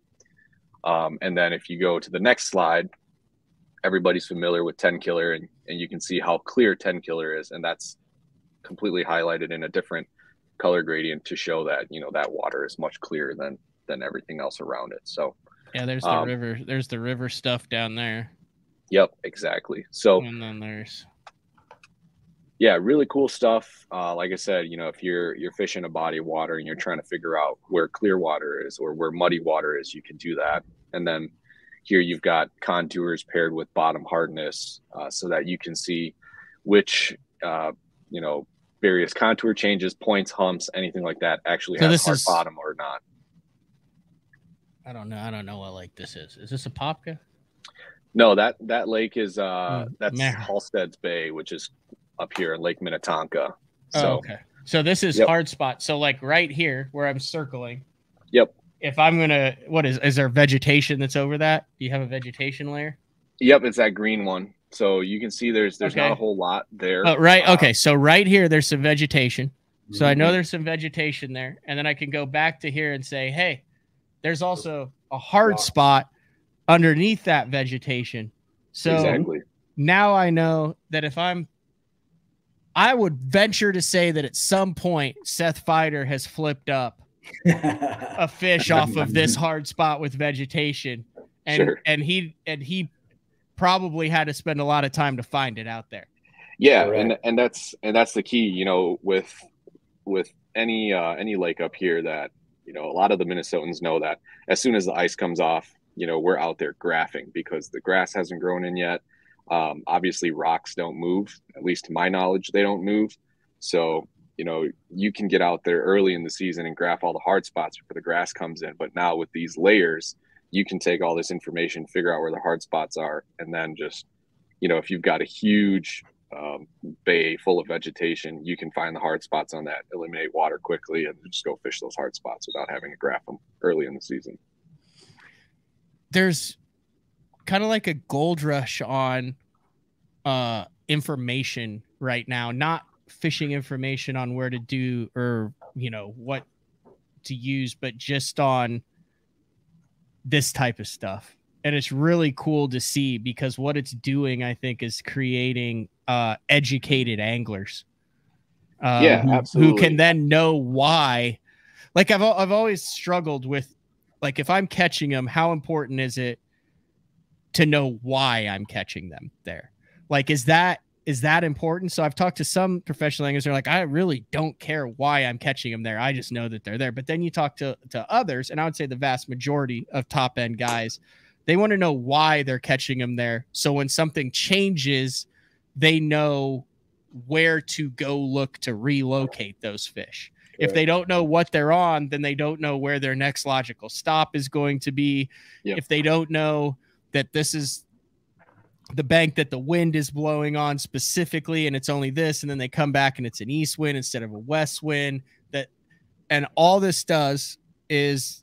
Um, and then if you go to the next slide, everybody's familiar with Tenkiller and, and you can see how clear Tenkiller is and that's completely highlighted in a different color gradient to show that you know that water is much clearer than than everything else around it. So Yeah, there's the Um, river. There's the river stuff down there, yep exactly. So and then there's yeah really cool stuff. Uh, like i said you know if you're you're fishing a body of water and you're trying to figure out where clear water is or where muddy water is you can do that. And then here you've got contours paired with bottom hardness uh, so that you can see which uh, you know various contour changes points humps anything like that actually So has this hard is- bottom or not I don't know. I don't know what lake this is. Is this a Popka? no that that lake is uh Hmm, that's meh. Halsted's bay which is up here in lake minnetonka Oh, so okay. So this is Yep. hard spot. So like right here where I'm circling. Yep. If I'm gonna, what is is there vegetation that's over that? Do you have a vegetation layer? Yep, it's that green one. So you can see there's there's not a whole lot there. Oh, right. Uh, Okay. So right here, there's some vegetation. So I Mm-hmm. know there's some vegetation there, and then I can go back to here and say, hey, there's also a hard Rocks. spot underneath that vegetation. So exactly. now I know that if I'm, I would venture to say that at some point Seth Feider has flipped up a fish off of this hard spot with vegetation, and Sure. and he and he probably had to spend a lot of time to find it out there. Yeah, Correct. and and that's and that's the key, you know, with with any uh any lake up here that, you know, a lot of the Minnesotans know that as soon as the ice comes off, you know, we're out there graphing because the grass hasn't grown in yet. Um, obviously rocks don't move, at least to my knowledge, they don't move. So you know, you can get out there early in the season and graph all the hard spots before the grass comes in. But now with these layers, you can take all this information, figure out where the hard spots are, and then just, you know, if you've got a huge um, bay full of vegetation, you can find the hard spots on that, eliminate water quickly, and just go fish those hard spots without having to graph them early in the season. There's kind of like a gold rush on uh, information right now, not fishing information on where to do or, you know, what to use, but just on this type of stuff. And it's really cool to see because what it's doing, I think, is creating uh, educated anglers. Uh, yeah, absolutely. Who can then know why. Like I've I've always struggled with, like if I'm catching them, how important is it to know why I'm catching them there? Like, is that is that important? So I've talked to some professional anglers. They're like, I really don't care why I'm catching them there. I just know that they're there. But then you talk to to others, and I would say the vast majority of top end guys, they want to know why they're catching them there. So when something changes they know where to go look to relocate those fish. If they don't know what they're on, then they don't know where their next logical stop is going to be. Yep. If they don't know that this is the bank that the wind is blowing on specifically and it's only this and then they come back and it's an east wind instead of a west wind that and all this does is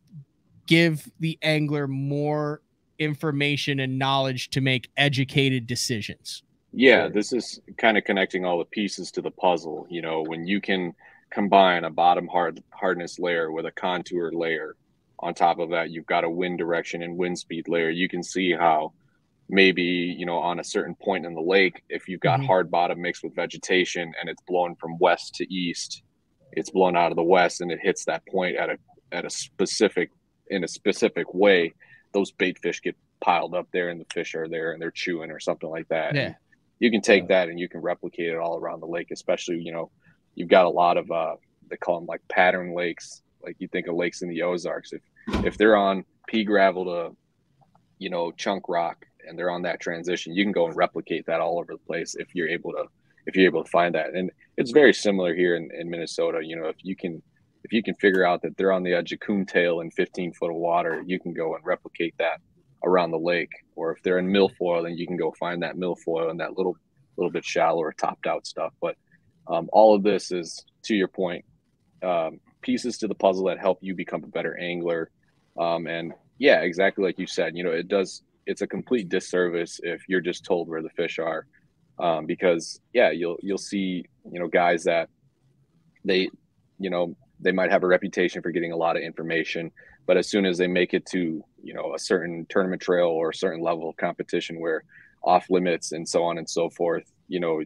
give the angler more information and knowledge to make educated decisions yeah, this is kind of connecting all the pieces to the puzzle. You know, when you can combine a bottom hard hardness layer with a contour layer, on top of that, you've got a wind direction and wind speed layer. You can see how maybe you know on a certain point in the lake, if you've got mm-hmm. hard bottom mixed with vegetation and it's blown from west to east, it's blown out of the west and it hits that point at a at a specific in a specific way. Those bait fish get piled up there and the fish are there and they're chewing or something like that. Yeah you can take that and you can replicate it all around the lake especially you know you've got a lot of uh they call them like pattern lakes like you think of lakes in the ozarks if if they're on pea gravel to you know chunk rock and they're on that transition you can go and replicate that all over the place if you're able to if you're able to find that and it's very similar here in, in minnesota you know if you can if you can figure out that they're on the edge of coontail in 15 foot of water you can go and replicate that around the lake. Or if they're in milfoil, then you can go find that milfoil and that little little bit shallower topped out stuff. But um, all of this is to your point, um, pieces to the puzzle that help you become a better angler. Um, and yeah, exactly like you said, you know, it does. It's a complete disservice if you're just told where the fish are, um, because yeah, you'll you'll see you know guys that they you know they might have a reputation for getting a lot of information, but as soon as they make it to you know a certain tournament trail or a certain level of competition where off limits and so on and so forth you know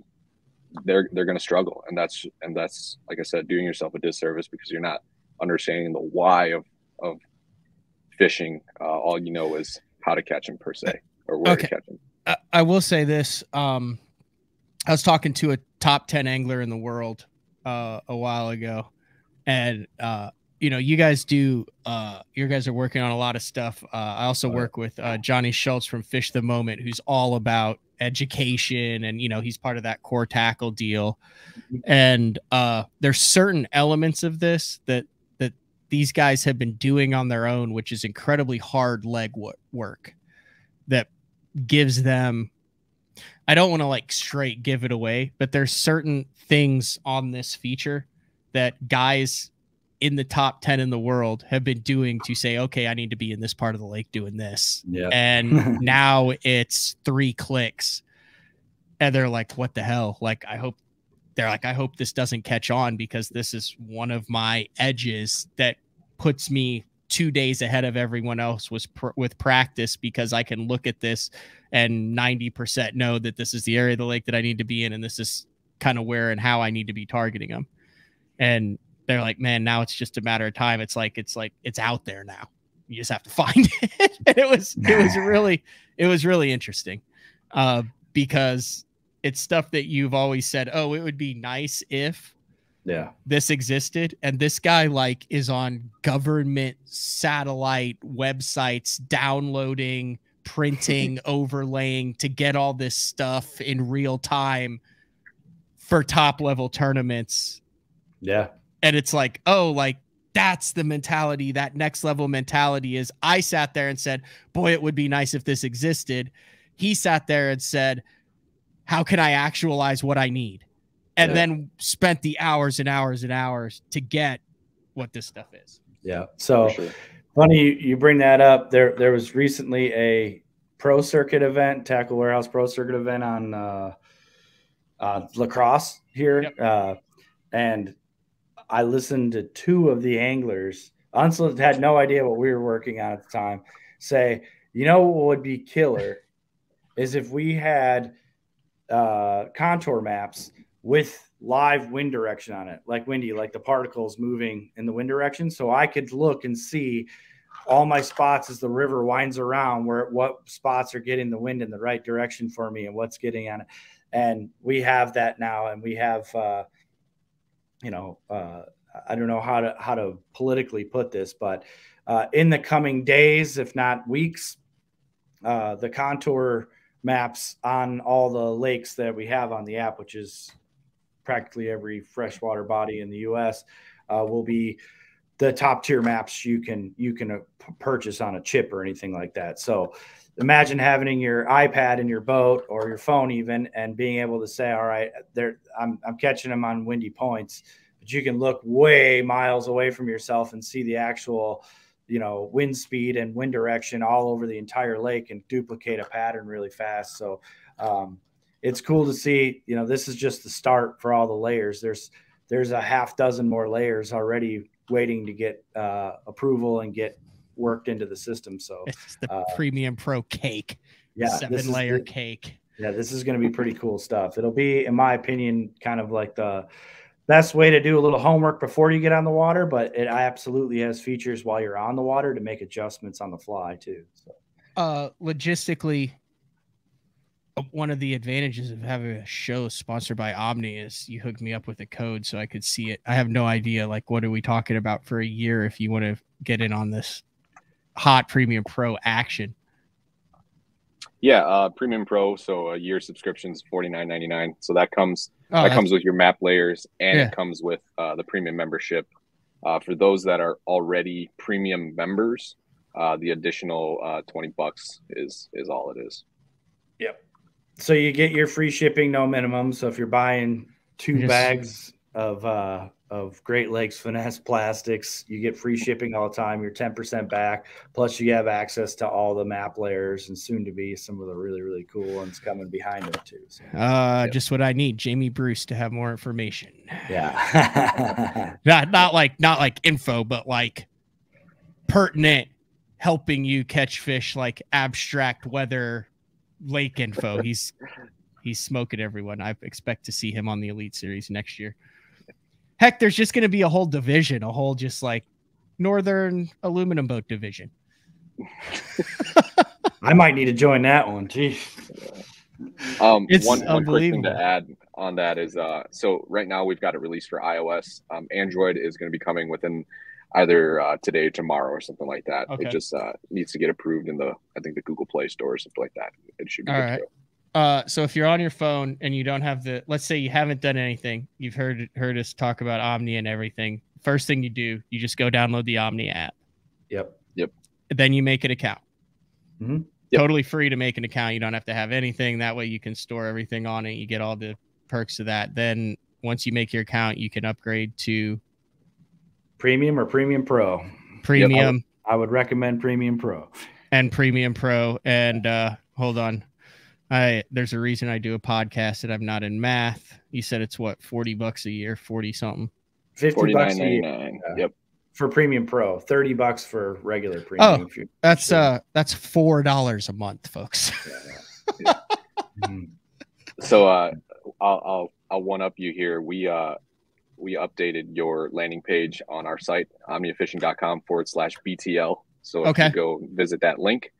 they're they're going to struggle. And that's and that's like i said doing yourself a disservice because you're not understanding the why of of fishing. Uh, all you know is how to catch them per se or where okay. to catch them I, I will say this um i was talking to a top 10 angler in the world uh a while ago and uh you know, you guys do. Uh, you guys are working on a lot of stuff. Uh, I also work with uh, Jonny Schultz from Fish the Moment, who's all about education, and you know, he's part of that core tackle deal. Mm-hmm. And uh, there's certain elements of this that these guys have been doing on their own, which is incredibly hard leg work. That gives them. I don't want to like straight give it away, but there's certain things on this feature that guys in the top 10 in the world have been doing to say, okay, I need to be in this part of the lake doing this. Yeah. And now it's three clicks. And they're like, what the hell? Like, I hope they're like, I hope this doesn't catch on because this is one of my edges that puts me two days ahead of everyone else was pr- with practice because I can look at this and 90% know that this is the area of the lake that I need to be in. And this is kind of where and how I need to be targeting them. And they're like, man, now it's just a matter of time. It's like it's like it's out there now. You just have to find it. and it was it was really it was really interesting. Uh, because it's stuff that you've always said, oh, it would be nice if yeah this existed and this guy like is on government satellite websites downloading printing overlaying to get all this stuff in real time for top level tournaments Yeah. And it's like, oh, like that's the mentality, that next level mentality is I sat there and said, boy, it would be nice if this existed. He sat there and said, how can I actualize what I need? And Yeah. then spent the hours and hours and hours to get what this stuff is. Yeah. So For sure. funny you, you bring that up. There there was recently a pro circuit event, tackle warehouse pro circuit event on uh, uh, La Crosse here. Yep. Uh, and I listened to two of the anglers. Unseld had no idea what we were working on at the time. Say, you know what would be killer is if we had uh, contour maps with live wind direction on it, like windy, like the particles moving in the wind direction. So I could look and see all my spots as the river winds around where what spots are getting the wind in the right direction for me and what's getting on it. And we have that now, and we have, uh, you know, uh, I don't know how to how to politically put this, but uh, in the coming days, if not weeks, uh, the contour maps on all the lakes that we have on the app, which is practically every freshwater body in the U.S., uh, will be the top tier maps you can you can uh, purchase on a chip or anything like that. So imagine having your iPad in your boat or your phone even and being able to say, all right, there I'm I'm catching them on windy points, but you can look way miles away from yourself and see the actual you know wind speed and wind direction all over the entire lake and duplicate a pattern really fast. So um, it's cool to see. You know, this is just the start for all the layers. There's there's a half dozen more layers already waiting to get uh, approval and get worked into the system. So It's the Uh, premium pro cake, yeah, seven layer the- cake. yeah, this is going to be pretty cool stuff. It'll be, in my opinion, kind of like the best way to do a little homework before you get on the water, but it absolutely has features while you're on the water to make adjustments on the fly too. So, uh logistically uh, one of the advantages of having a show sponsored by omni is you hooked me up with a code so i could see it i have no idea like what are we talking about for a year if you want to get in on this hot premium pro action Yeah, uh, Premium Pro. So a year subscription is forty nine ninety nine. So that comes oh, that comes with your map layers, and Yeah. it comes with uh, the premium membership. Uh, for those that are already premium members, uh, the additional uh, twenty bucks is is all it is. Yep. So you get your free shipping, no minimum. So if you're buying two Yes. bags of uh, of Great Lakes finesse plastics, you get free shipping all the time. You're ten percent back. Plus, you have access to all the map layers and soon to be some of the really really cool ones coming behind them, too. So, uh just what i need jamie bruce to have more information yeah. not not like not like info but like pertinent helping you catch fish like abstract weather lake info he's he's smoking everyone i expect to see him on the elite series next year heck there's just going to be a whole division a whole just like northern aluminum boat division I might need to join that one. Jeez. Um, It's one, one quick thing to add on that is uh, so right now we've got it released for iOS. Um, Android is going to be coming within either uh, today or tomorrow or something like that. Okay. It just uh, needs to get approved in the I think the Google Play Store or something like that. It should be All good right. go. Uh so if you're on your phone and you don't have the let's say you haven't done anything you've heard heard us talk about omni and everything first thing you do you just go download the omni app Yep. Yep. Then you make an account. Mhm. Yep. Totally free to make an account. You don't have to have anything. That way you can store everything on it. You get all the perks of that. Then once you make your account, you can upgrade to Premium or Premium Pro. premium I would recommend Premium Pro. and premium pro. And uh hold on. I there's a reason I do a podcast that I'm not in math. You said it's what, 40 bucks a year, 40 something. Fifty bucks a year nine. Yeah. Yep. for Premium Pro. Thirty bucks for regular Premium. Oh, That's Sure. uh that's four dollars a month, folks. Mhm. So uh, I'll I'll I'll one up you here. We uh we updated your landing page on our site omniafishing.com forward slash BTL. So if Okay. you go visit that link,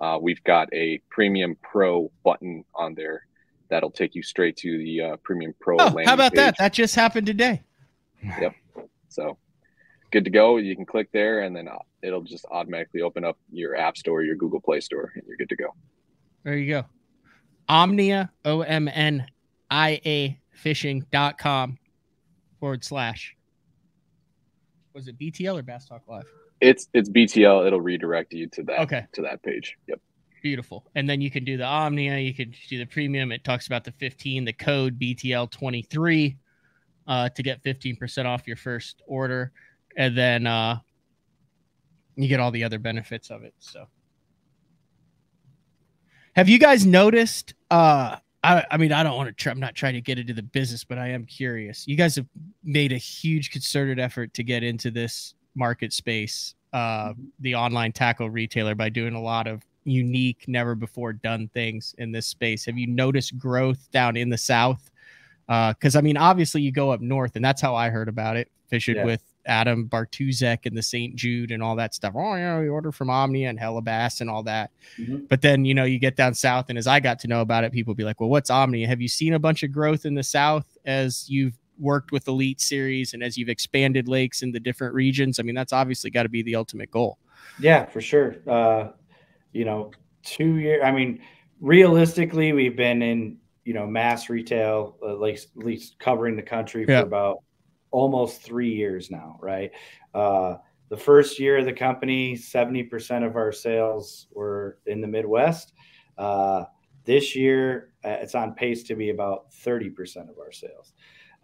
uh, we've got a Premium Pro button on there that'll take you straight to the uh, Premium Pro. Oh, landing how about that? page. That just happened today. Yep. So good to go. You can click there, and then uh, it'll just automatically open up your App Store, your Google Play Store, and you're good to go. There you go. Omnia, O M N I A fishing.com forward slash Was it BTL or Bass Talk Live? It's it's BTL. It'll redirect you to that Okay. to that page. Yep. Beautiful. And then you can do the Omnia, you can do the premium. It talks about the 15, the code BTL23 uh, to get 15% off your first order. And then uh, you get all the other benefits of it. So, have you guys noticed? Uh, I, I mean, I don't want to try, I'm not trying to get into the business, but I am curious. You guys have made a huge concerted effort to get into this market space, uh, the online tackle retailer, by doing a lot of unique, never before done things in this space. Have you noticed growth down in the South? Because I mean, obviously, you go up north, and that's how I heard about it. Fishing Yeah. with Adam Bartuzek and the St. Jude and all that stuff. Oh, yeah, we order from Omnia and Hellabass and all that. Mhm. But then, you know, you get down south, and as I got to know about it, people be like, well, what's Omnia? Have you seen a bunch of growth in the South as you've worked with Elite Series and as you've expanded lakes in the different regions? I mean, that's obviously got to be the ultimate goal. Yeah, for sure. Uh, you know, two year. I mean, realistically, we've been in you know mass retail, at least at least covering the country Yeah. for about almost three years now, right? Uh, the first year of the company, seventy percent of our sales were in the Midwest. Uh, this year, uh, it's on pace to be about thirty percent of our sales.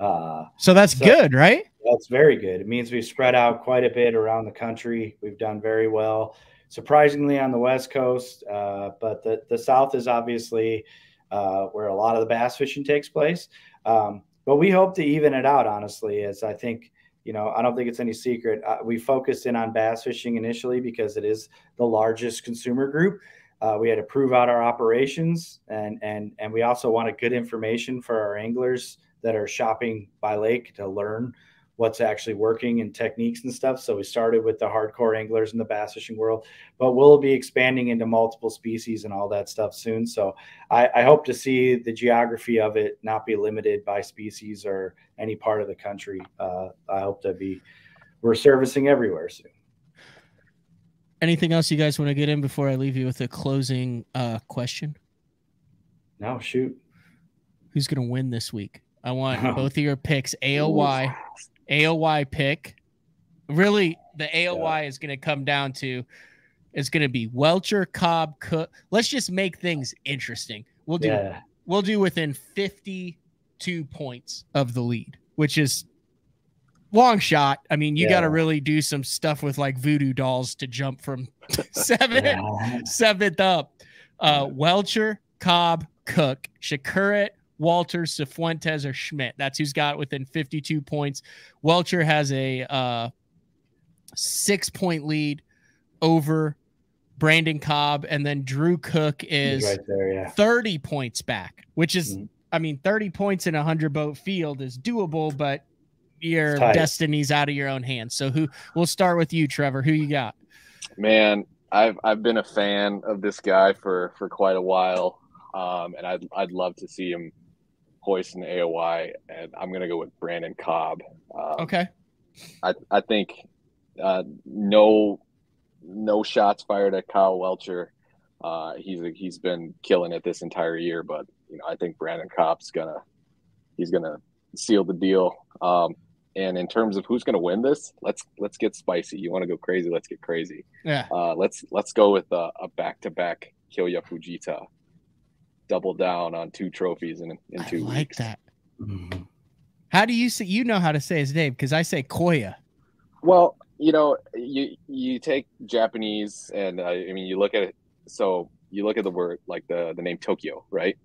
Uh, So that's So- good, right? that's very good. It means we've spread out quite a bit around the country. We've done very well, surprisingly on the West Coast, uh, but the, the South is obviously uh, where a lot of the bass fishing takes place. Um, but we hope to even it out, honestly, as I think, you know, I don't think it's any secret. Uh, we focused in on bass fishing initially because it is the largest consumer group. Uh, we had to prove out our operations, and and and we also wanted good information for our anglers that are shopping by lake to learn what's actually working and techniques and stuff. So we started with the hardcore anglers in the bass fishing world, but we'll be expanding into multiple species and all that stuff soon. So I, I hope to see the geography of it not be limited by species or any part of the country. Uh, I hope to be we're servicing everywhere soon. Anything else you guys want to get in before I leave you with a closing uh, question? No, shoot. Who's going to win this week? I want both of your picks. AOY, AOY pick. Really, the AOY is going to come down to it's going to be Welcher, Cobb, Cook. Let's just make things interesting. We'll do Yeah. we'll do within 52 points of the lead, which is long shot. I mean, you got to really do some stuff with like voodoo dolls to jump from seven Yeah. seventh up. Uh, Welcher, Cobb, Cook, Przekurat, Walter, Cifuentes, or Schmidt. That's who's got within 52 points. Welcher has a uh, six point lead over Brandon Cobb, and then Drew Cook is right there. Yeah. 30 points back, which is, Mhm. I mean, 30 points in a 100 boat field is doable, but your destiny's out of your own hands. So, who we'll start with you, Trevor. Who you got? Man, I've I've been a fan of this guy for for quite a while, um, and I'd I'd love to see him hoist an AOY, and I'm gonna go with Brandon Cobb. Um, Okay. I I think uh, no no shots fired at Kyle Welcher. Uh, he's he's been killing it this entire year, but you know I think Brandon Cobb's gonna he's gonna seal the deal. Um, and in terms of who's gonna win this, let's let's get spicy. You want to go crazy? Let's get crazy. Yeah. Uh, let's let's go with a, a back-to-back Kyoya Fujita, double down on two trophies in in two I two like weeks. that. Mhm. How do you say you know how to say his name? Because I say Koya. Well, you know, you you take Japanese, and uh, I mean, you look at it. So you look at the word like the the name Tokyo, right?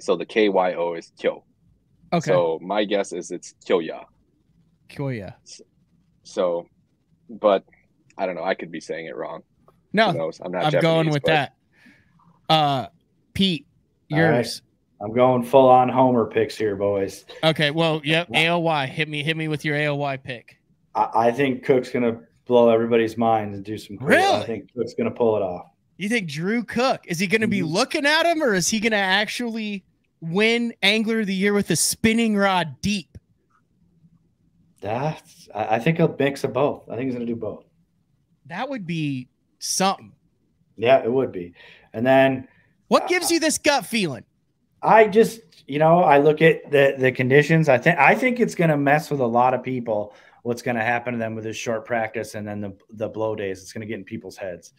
So the K Y O is Kyo. Okay. So my guess is it's Kyoya. Koya. So, but I don't know. I could be saying it wrong. Who No, knows? I'm not. I'm going with but- that. Uh, Pete, All right. yours. I'm going full on Homer picks here, boys. Okay. Well, yep. AOY. Hit me. Hit me with your AOY pick. I, I think Cook's gonna blow everybody's minds and do some. Cool. Really? I think Cook's gonna pull it off. You think Drew Cook is he going to be Mhm. looking at him, or is he going to actually win Angler of the Year with a spinning rod deep? That's. I, I think he'll mix of both. I think he's gonna do both. That would be something. Yeah, it would be. And then What gives you this gut feeling? I just, you know, I look at the the conditions. I think I think it's going to mess with a lot of people. What's going to happen to them with this short practice and then the the blow days? It's going to get in people's heads,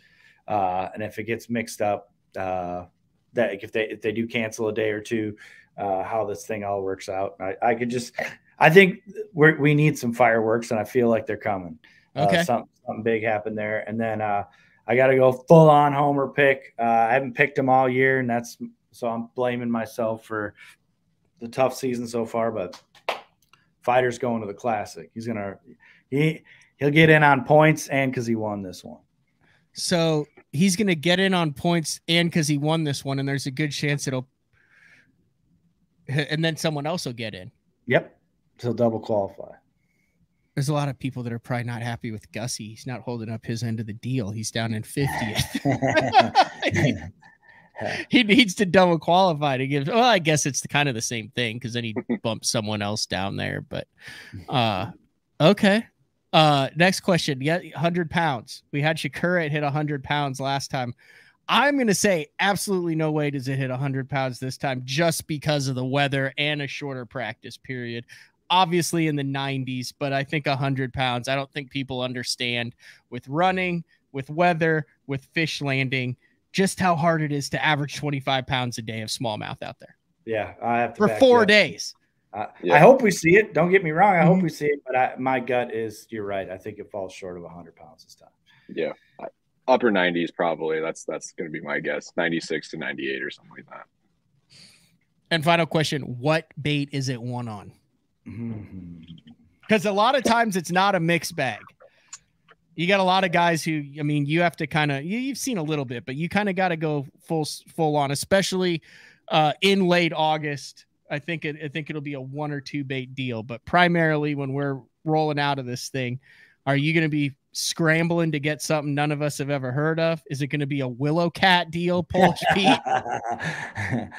uh, and if it gets mixed up, uh, that if they if they do cancel a day or two, uh, how this thing all works out. I, I could just, I think we we need some fireworks, and I feel like they're coming. Uh, Okay. something something big happened there, and then uh, I got to go full on homer pick. Uh, I haven't picked them all year, and that's so I'm blaming myself for the tough season so far. But Feider's going to the classic. He's gonna he he'll get in on points and because he won this one. So he's going to get in on points and because he won this one, and there's a good chance it'll, and then someone else will get in. Yep, he'll double qualify. There's a lot of people that are probably not happy with Gussie. He's not holding up his end of the deal. He's down in 50th. he needs to double qualify to give. Well, I guess it's the, kind of the same thing because then he bumps someone else down there. But uh, okay. Uh, next question. Yeah, 100 pounds. We had Przekurat hit 100 pounds last time. I'm going to say absolutely no way does it hit 100 pounds this time just because of the weather and a shorter practice period. Obviously in the 90s, but I think 100 pounds. I don't think people understand with running, with weather, with fish landing, just how hard it is to average 25 pounds a day of smallmouth out there yeah, I have to for back four you up. days. I, Yeah. I hope we see it. Don't get me wrong. I Mhm. hope we see it, but I, my gut is you're right. I think it falls short of 100 pounds this time. Yeah. Upper 90s probably. That's that's going to be my guess. 96 to 98 or something like that. And final question What bait is it one on? Because a lot of times it's not a mixed bag. You got a lot of guys who, I mean, you have to kind of you, you've seen a little bit, but you kind of got to go full full on, especially uh, in late August. I think it, I think it'll be a one or two bait deal, but primarily when we're rolling out of this thing, are you going to be scrambling to get something none of us have ever heard of? Is it going to be a willow cat deal, Polish Pete? I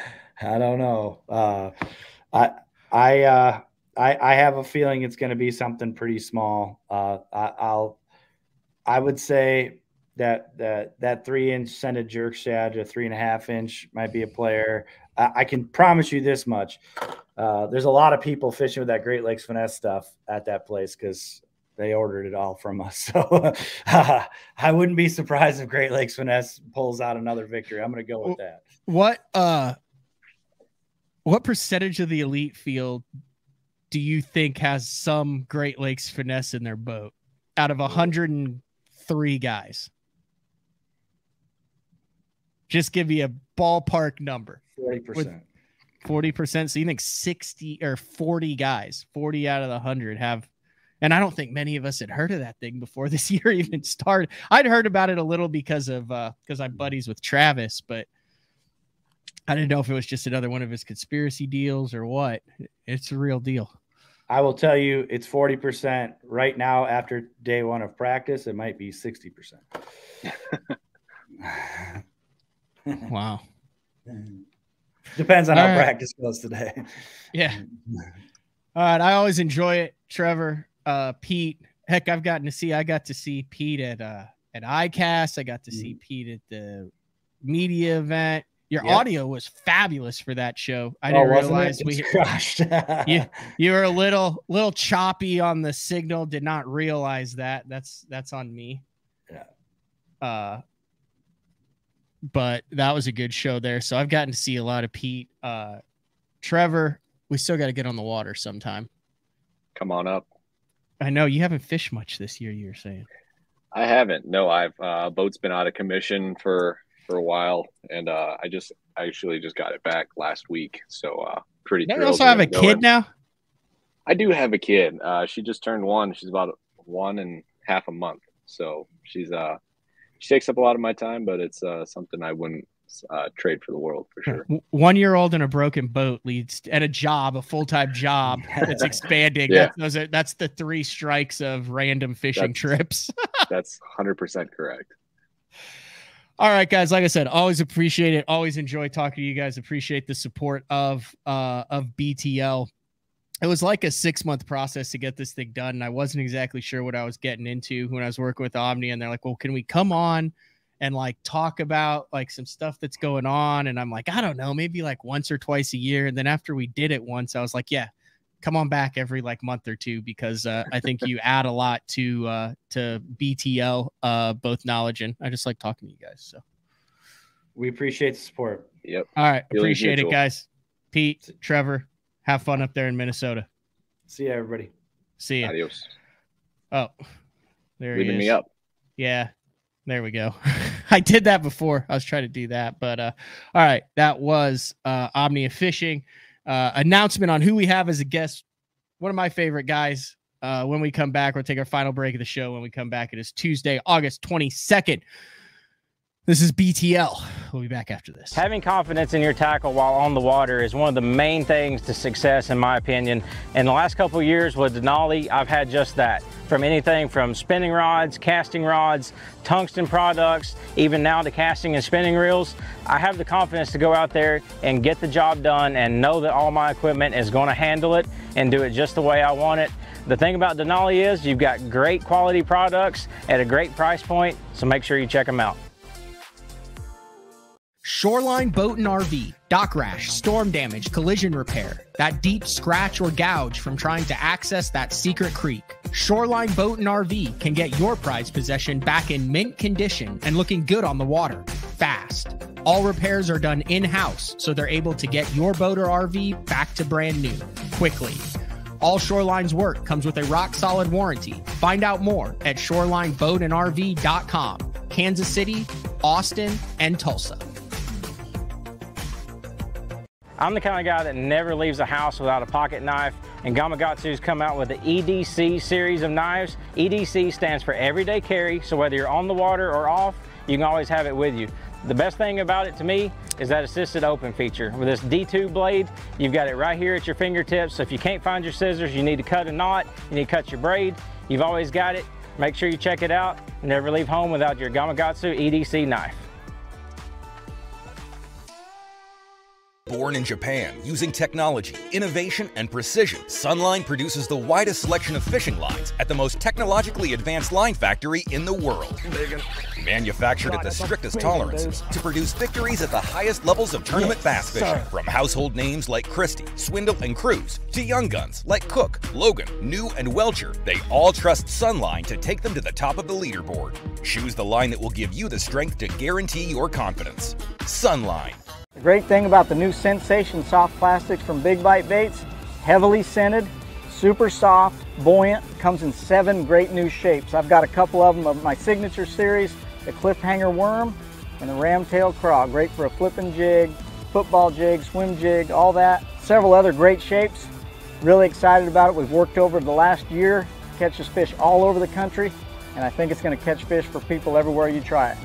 don't know. Uh, I I uh, I I have a feeling it's going to be something pretty small. Uh, I, I'll I would say that that that three inch scented jerk shad, a three and a half inch might be a player. I, I can promise you this much: uh, there's a lot of people fishing with that Great Lakes finesse stuff at that place because they ordered it all from us. So I wouldn't be surprised if Great Lakes Finesse pulls out another victory. I'm going to go with that. What uh what percentage of the elite field do you think has some Great Lakes finesse in their boat out of 103 guys? Just give me a ballpark number. Forty percent. 40%. So you think 60 or 40 guys, 40 out of the 100 have and I don't think many of us had heard of that thing before this year even started. I'd heard about it a little because of uh because I'm buddies with Travis, but I didn't know if it was just another one of his conspiracy deals or what. It's a real deal. I will tell you, it's forty percent right now. After day one of practice, it might be sixty percent. Wow. Depends on All how right. practice goes today. Yeah. All right. I always enjoy it. Trevor, uh, Pete. Heck, I've gotten to see I got to see Pete at uh at ICAST. I got to see Pete at the media event. Your Yep. audio was fabulous for that show. I Oh, didn't wasn't realize we It's crushed. Yeah. you were a little little choppy on the signal. Did not realize that. That's that's on me. Yeah. Uh but that was a good show there. So I've gotten to see a lot of Pete. Uh Trevor, we still got to get on the water sometime. Come on up. I know you haven't fished much this year, you were saying. I haven't. No, I've uh boat's been out of commission for for a while and uh I just I actually just got it back last week. So uh pretty you also have a get kid now? I do have a kid. Uh she just turned one. She's about one and half a month. So she's uh she takes up a lot of my time, but it's uh something I wouldn't uh trade for the world for sure. One year old in a broken boat leads at a job, a full time job that's expanding. Yeah. That's, those are, that's the three strikes of random fishing That's- trips. That's hundred percent correct. All right, guys. Like I said, always appreciate it. Always enjoy talking to you guys. Appreciate the support of uh of BTL. It was like a six month process to get this thing done. And I wasn't exactly sure what I was getting into when I was working with Omni. And they're like, well, can we come on and like talk about like some stuff that's going on. And I'm like, I don't know, maybe like once or twice a year. And then after we did it once, I was like, yeah, come on back every like month or two because uh, I think you add a lot to uh, to BTL, uh, both knowledge and I just like talking to you guys. So we appreciate the support. Yep. all right, Feeling appreciate mutual. it, guys. Pete, Trevor, have fun up there in Minnesota. See you, everybody. See ya. Adios. Oh, there he Leaving is. me up. Yeah, there we go. I did that before. I was trying to do that, but uh, all right, that was uh, Omnia Fishing uh, announcement on who we have as a guest. One of my favorite guys. Uh, when we come back, we'll take our final break of the show. When we come back, it is Tuesday, August twenty second. This is BTL. We'll be back after this. Having confidence in your tackle while on the water is one of the main things to success, in my opinion. In the last couple years with Denali, I've had just that. From anything from spinning rods, casting rods, tungsten products, even now to casting and spinning reels, I have the confidence to go out there and get the job done and know that all my equipment is going to handle it and do it just the way I want it. The thing about Denali is you've got great quality products at a great price point, so make sure you check them out. Shoreline Boat and RV, dock rash, storm damage, collision repair, that deep scratch or gouge from trying to access that secret creek. Shoreline Boat and RV can get your prized possession back in mint condition and looking good on the water fast. All repairs are done in house, so they're able to get your boat or RV back to brand new quickly. All Shoreline's work comes with a rock solid warranty. Find out more at shorelineboatandrv.com. Kansas City, Austin, and Tulsa. I'm the kind of guy that never leaves the house without a pocket knife, and Gamakatsu's come out with the EDC series of knives. EDC stands for everyday carry, so whether you're on the water or off, you can always have it with you. The best thing about it to me is that assisted open feature. With this D2 blade, you've got it right here at your fingertips, so if you can't find your scissors, you need to cut a knot, you need to cut your braid, you've always got it. Make sure you check it out. Never leave home without your Gamakatsu EDC knife. Born in Japan, using technology, innovation, and precision, Sunline produces the widest selection of fishing lines at the most technologically advanced line factory in the world. Manufactured at the strictest tolerances to produce victories at the highest levels of tournament bass fishing. From household names like Christie, Swindle, and Crews to young guns like Cook, Logan, New, and Welcher, they all trust Sunline to take them to the top of the leaderboard. Choose the line that will give you the strength to guarantee your confidence. Sunline. The great thing about the new Sensation soft plastics from Big Bite Baits, heavily scented, super soft, buoyant, comes in seven great new shapes. I've got a couple of them of my signature series, the cliffhanger worm and the ramtail craw, great for a flipping jig, football jig, swim jig, all that. Several other great shapes. Really excited about it. We've worked over the last year, catches fish all over the country, and I think it's gonna catch fish for people everywhere you try it.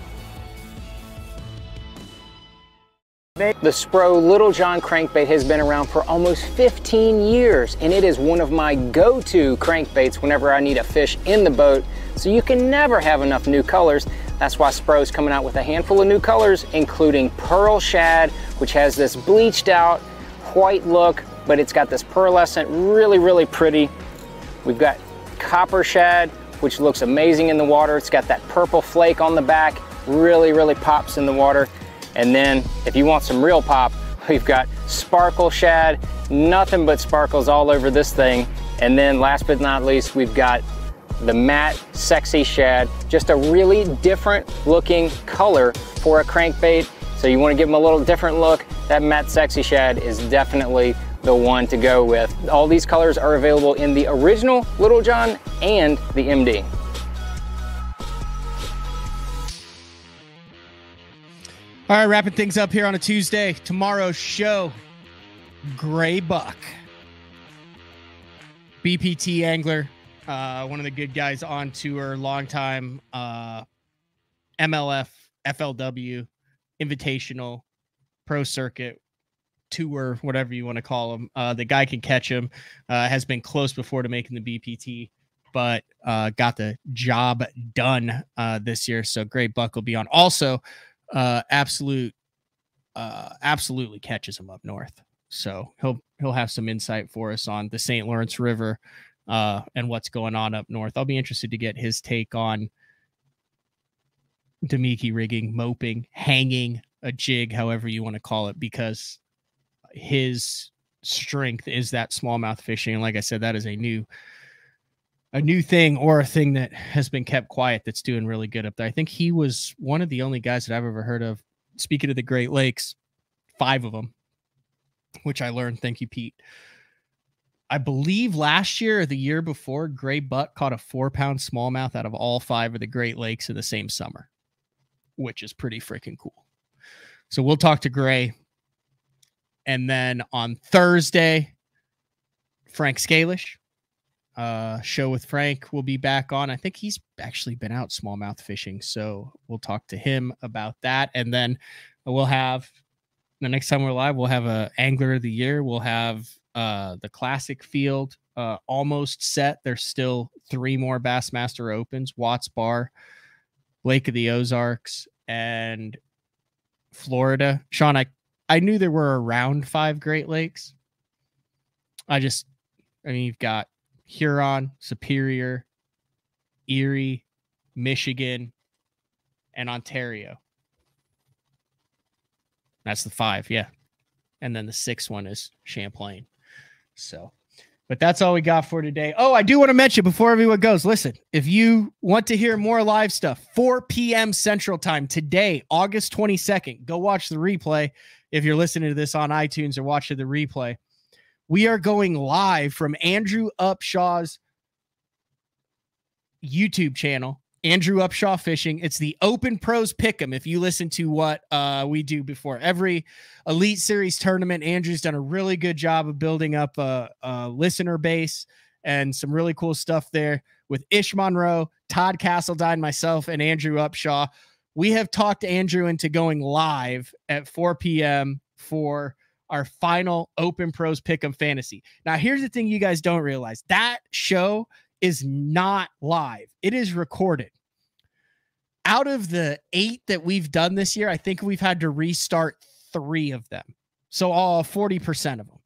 The Spro Little John crankbait has been around for almost 15 years and it is one of my go-to crankbaits whenever I need a fish in the boat. So you can never have enough new colors. That's why Spro is coming out with a handful of new colors, including Pearl Shad, which has this bleached out white look, but it's got this pearlescent, really, really pretty. We've got Copper Shad, which looks amazing in the water. It's got that purple flake on the back, really, really pops in the water. And then if you want some real pop, we've got sparkle shad, nothing but sparkles all over this thing. And then last but not least, we've got the matte sexy shad, just a really different looking color for a crankbait. So you wanna give them a little different look, that matte sexy shad is definitely the one to go with. All these colors are available in the original Little John and the MD. All right, wrapping things up here on a Tuesday. Tomorrow's show, Grae Buck, BPT angler, uh, one of the good guys on tour, longtime uh, MLF, FLW, Invitational, Pro Circuit, tour, whatever you want to call him. Uh, the guy can catch him. Uh, has been close before to making the BPT, but uh, got the job done uh, this year. So Grae Buck will be on. Also, uh, absolute, uh, absolutely catches him up north. So he'll he'll have some insight for us on the St. Lawrence River uh, and what's going on up north. I'll be interested to get his take on Damiki rigging, moping, hanging a jig, however you want to call it, because his strength is that smallmouth fishing. And like I said, that is a new a new thing or a thing that has been kept quiet that's doing really good up there. I think he was one of the only guys that I've ever heard of. Speaking of the Great Lakes, five of them, which I learned. Thank you, Pete. I believe last year or the year before, Grae Buck caught a four pound smallmouth out of all five of the Great Lakes in the same summer, which is pretty freaking cool. So we'll talk to Gray. And then on Thursday, Frank Scalish, uh, show with Frank will be back on. I think he's actually been out smallmouth fishing. So we'll talk to him about that. And then we'll have the next time we're live, we'll have a angler of the year. We'll have uh, the classic field uh, almost set. There's still three more Bassmaster Opens: Watts Bar, Lake of the Ozarks, and Florida. Sean, I I knew there were around five Great Lakes. I just, I mean, you've got Huron, Superior, Erie, Michigan, and Ontario. That's the five, yeah. And then the sixth one is Champlain. So, but that's all we got for today. Oh, I do want to mention before everyone goes listen, if you want to hear more live stuff, 4 p.m. Central Time today, August 22nd, go watch the replay. If you're listening to this on iTunes or watching the replay, we are going live from Andrew Upshaw's YouTube channel Andrew Upshaw Fishing. It's the Open Pros Pick'em. If you listen to what uh, we do before every Elite Series tournament, Andrew's done a really good job of building up a, a listener base and some really cool stuff there with Ish Monroe, Todd Castledine, myself, and Andrew Upshaw. We have talked Andrew into going live at 4 p.m. for our final Open Pros Pick'em Fantasy. Now, here's the thing you guys don't realize that show is not live. It is recorded. Out of the eight that we've done this year, I think we've had to restart three of them. So all 40% of them.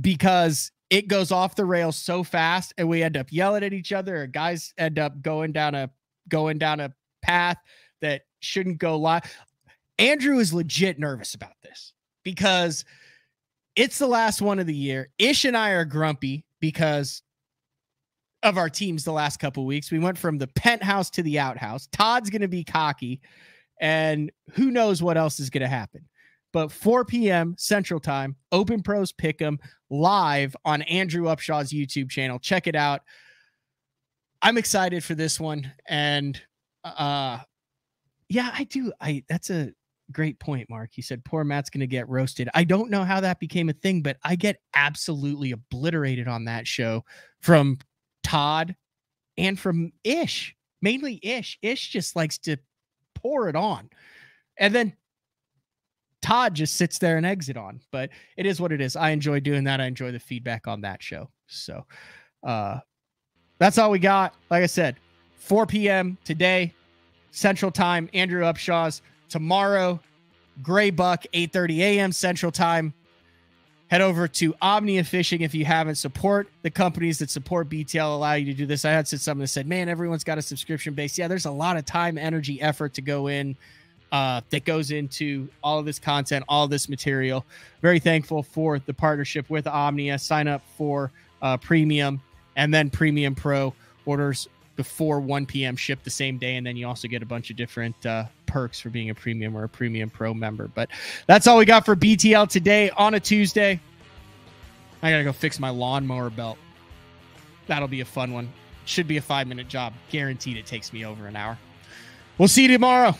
Because it goes off the rails so fast and we end up yelling at each other guys end up going down a going down a path that shouldn't go live. Andrew is legit nervous about this because it's the last one of the year. Ish and I are grumpy because of our teams the last couple weeks. We went from the penthouse to the outhouse. Todd's going to be cocky, and who knows what else is going to happen. But 4 p.m. Central Time, Open Pros Pick'em live on Andrew Upshaw's YouTube channel. Check it out. I'm excited for this one, and uh, yeah, I do. I that's a great point, Mark. He said poor Matt's going to get roasted. I don't know how that became a thing, but I get absolutely obliterated on that show from Todd and from Ish, mainly Ish. Ish just likes to pour it on. And then Todd just sits there and exit on. But it is what it is. I enjoy doing that. I enjoy the feedback on that show. So uh that's all we got. Like I said, 4 p.m. today, Central Time, Andrew Upshaw's. Tomorrow, Grae Buck, 8:30 a.m. Central Time head over to Omnia Fishing if you haven't. Support the companies that support BTL allow you to do this. I had said someone that said, "Man, everyone's got a subscription base." Yeah, there's a lot of time, energy, effort to go in uh, that goes into all of this content, all this material. Very thankful for the partnership with Omnia. Sign up for uh, Premium and then Premium Pro orders before 1 p.m. ship the same day, and then you also get a bunch of different uh, perks for being a premium or a premium pro member. But that's all we got for BTL today on a Tuesday. I gotta go fix my lawnmower belt. That'll be a fun one. Should be a five minute job. Guaranteed it takes me over an hour. We'll see you tomorrow.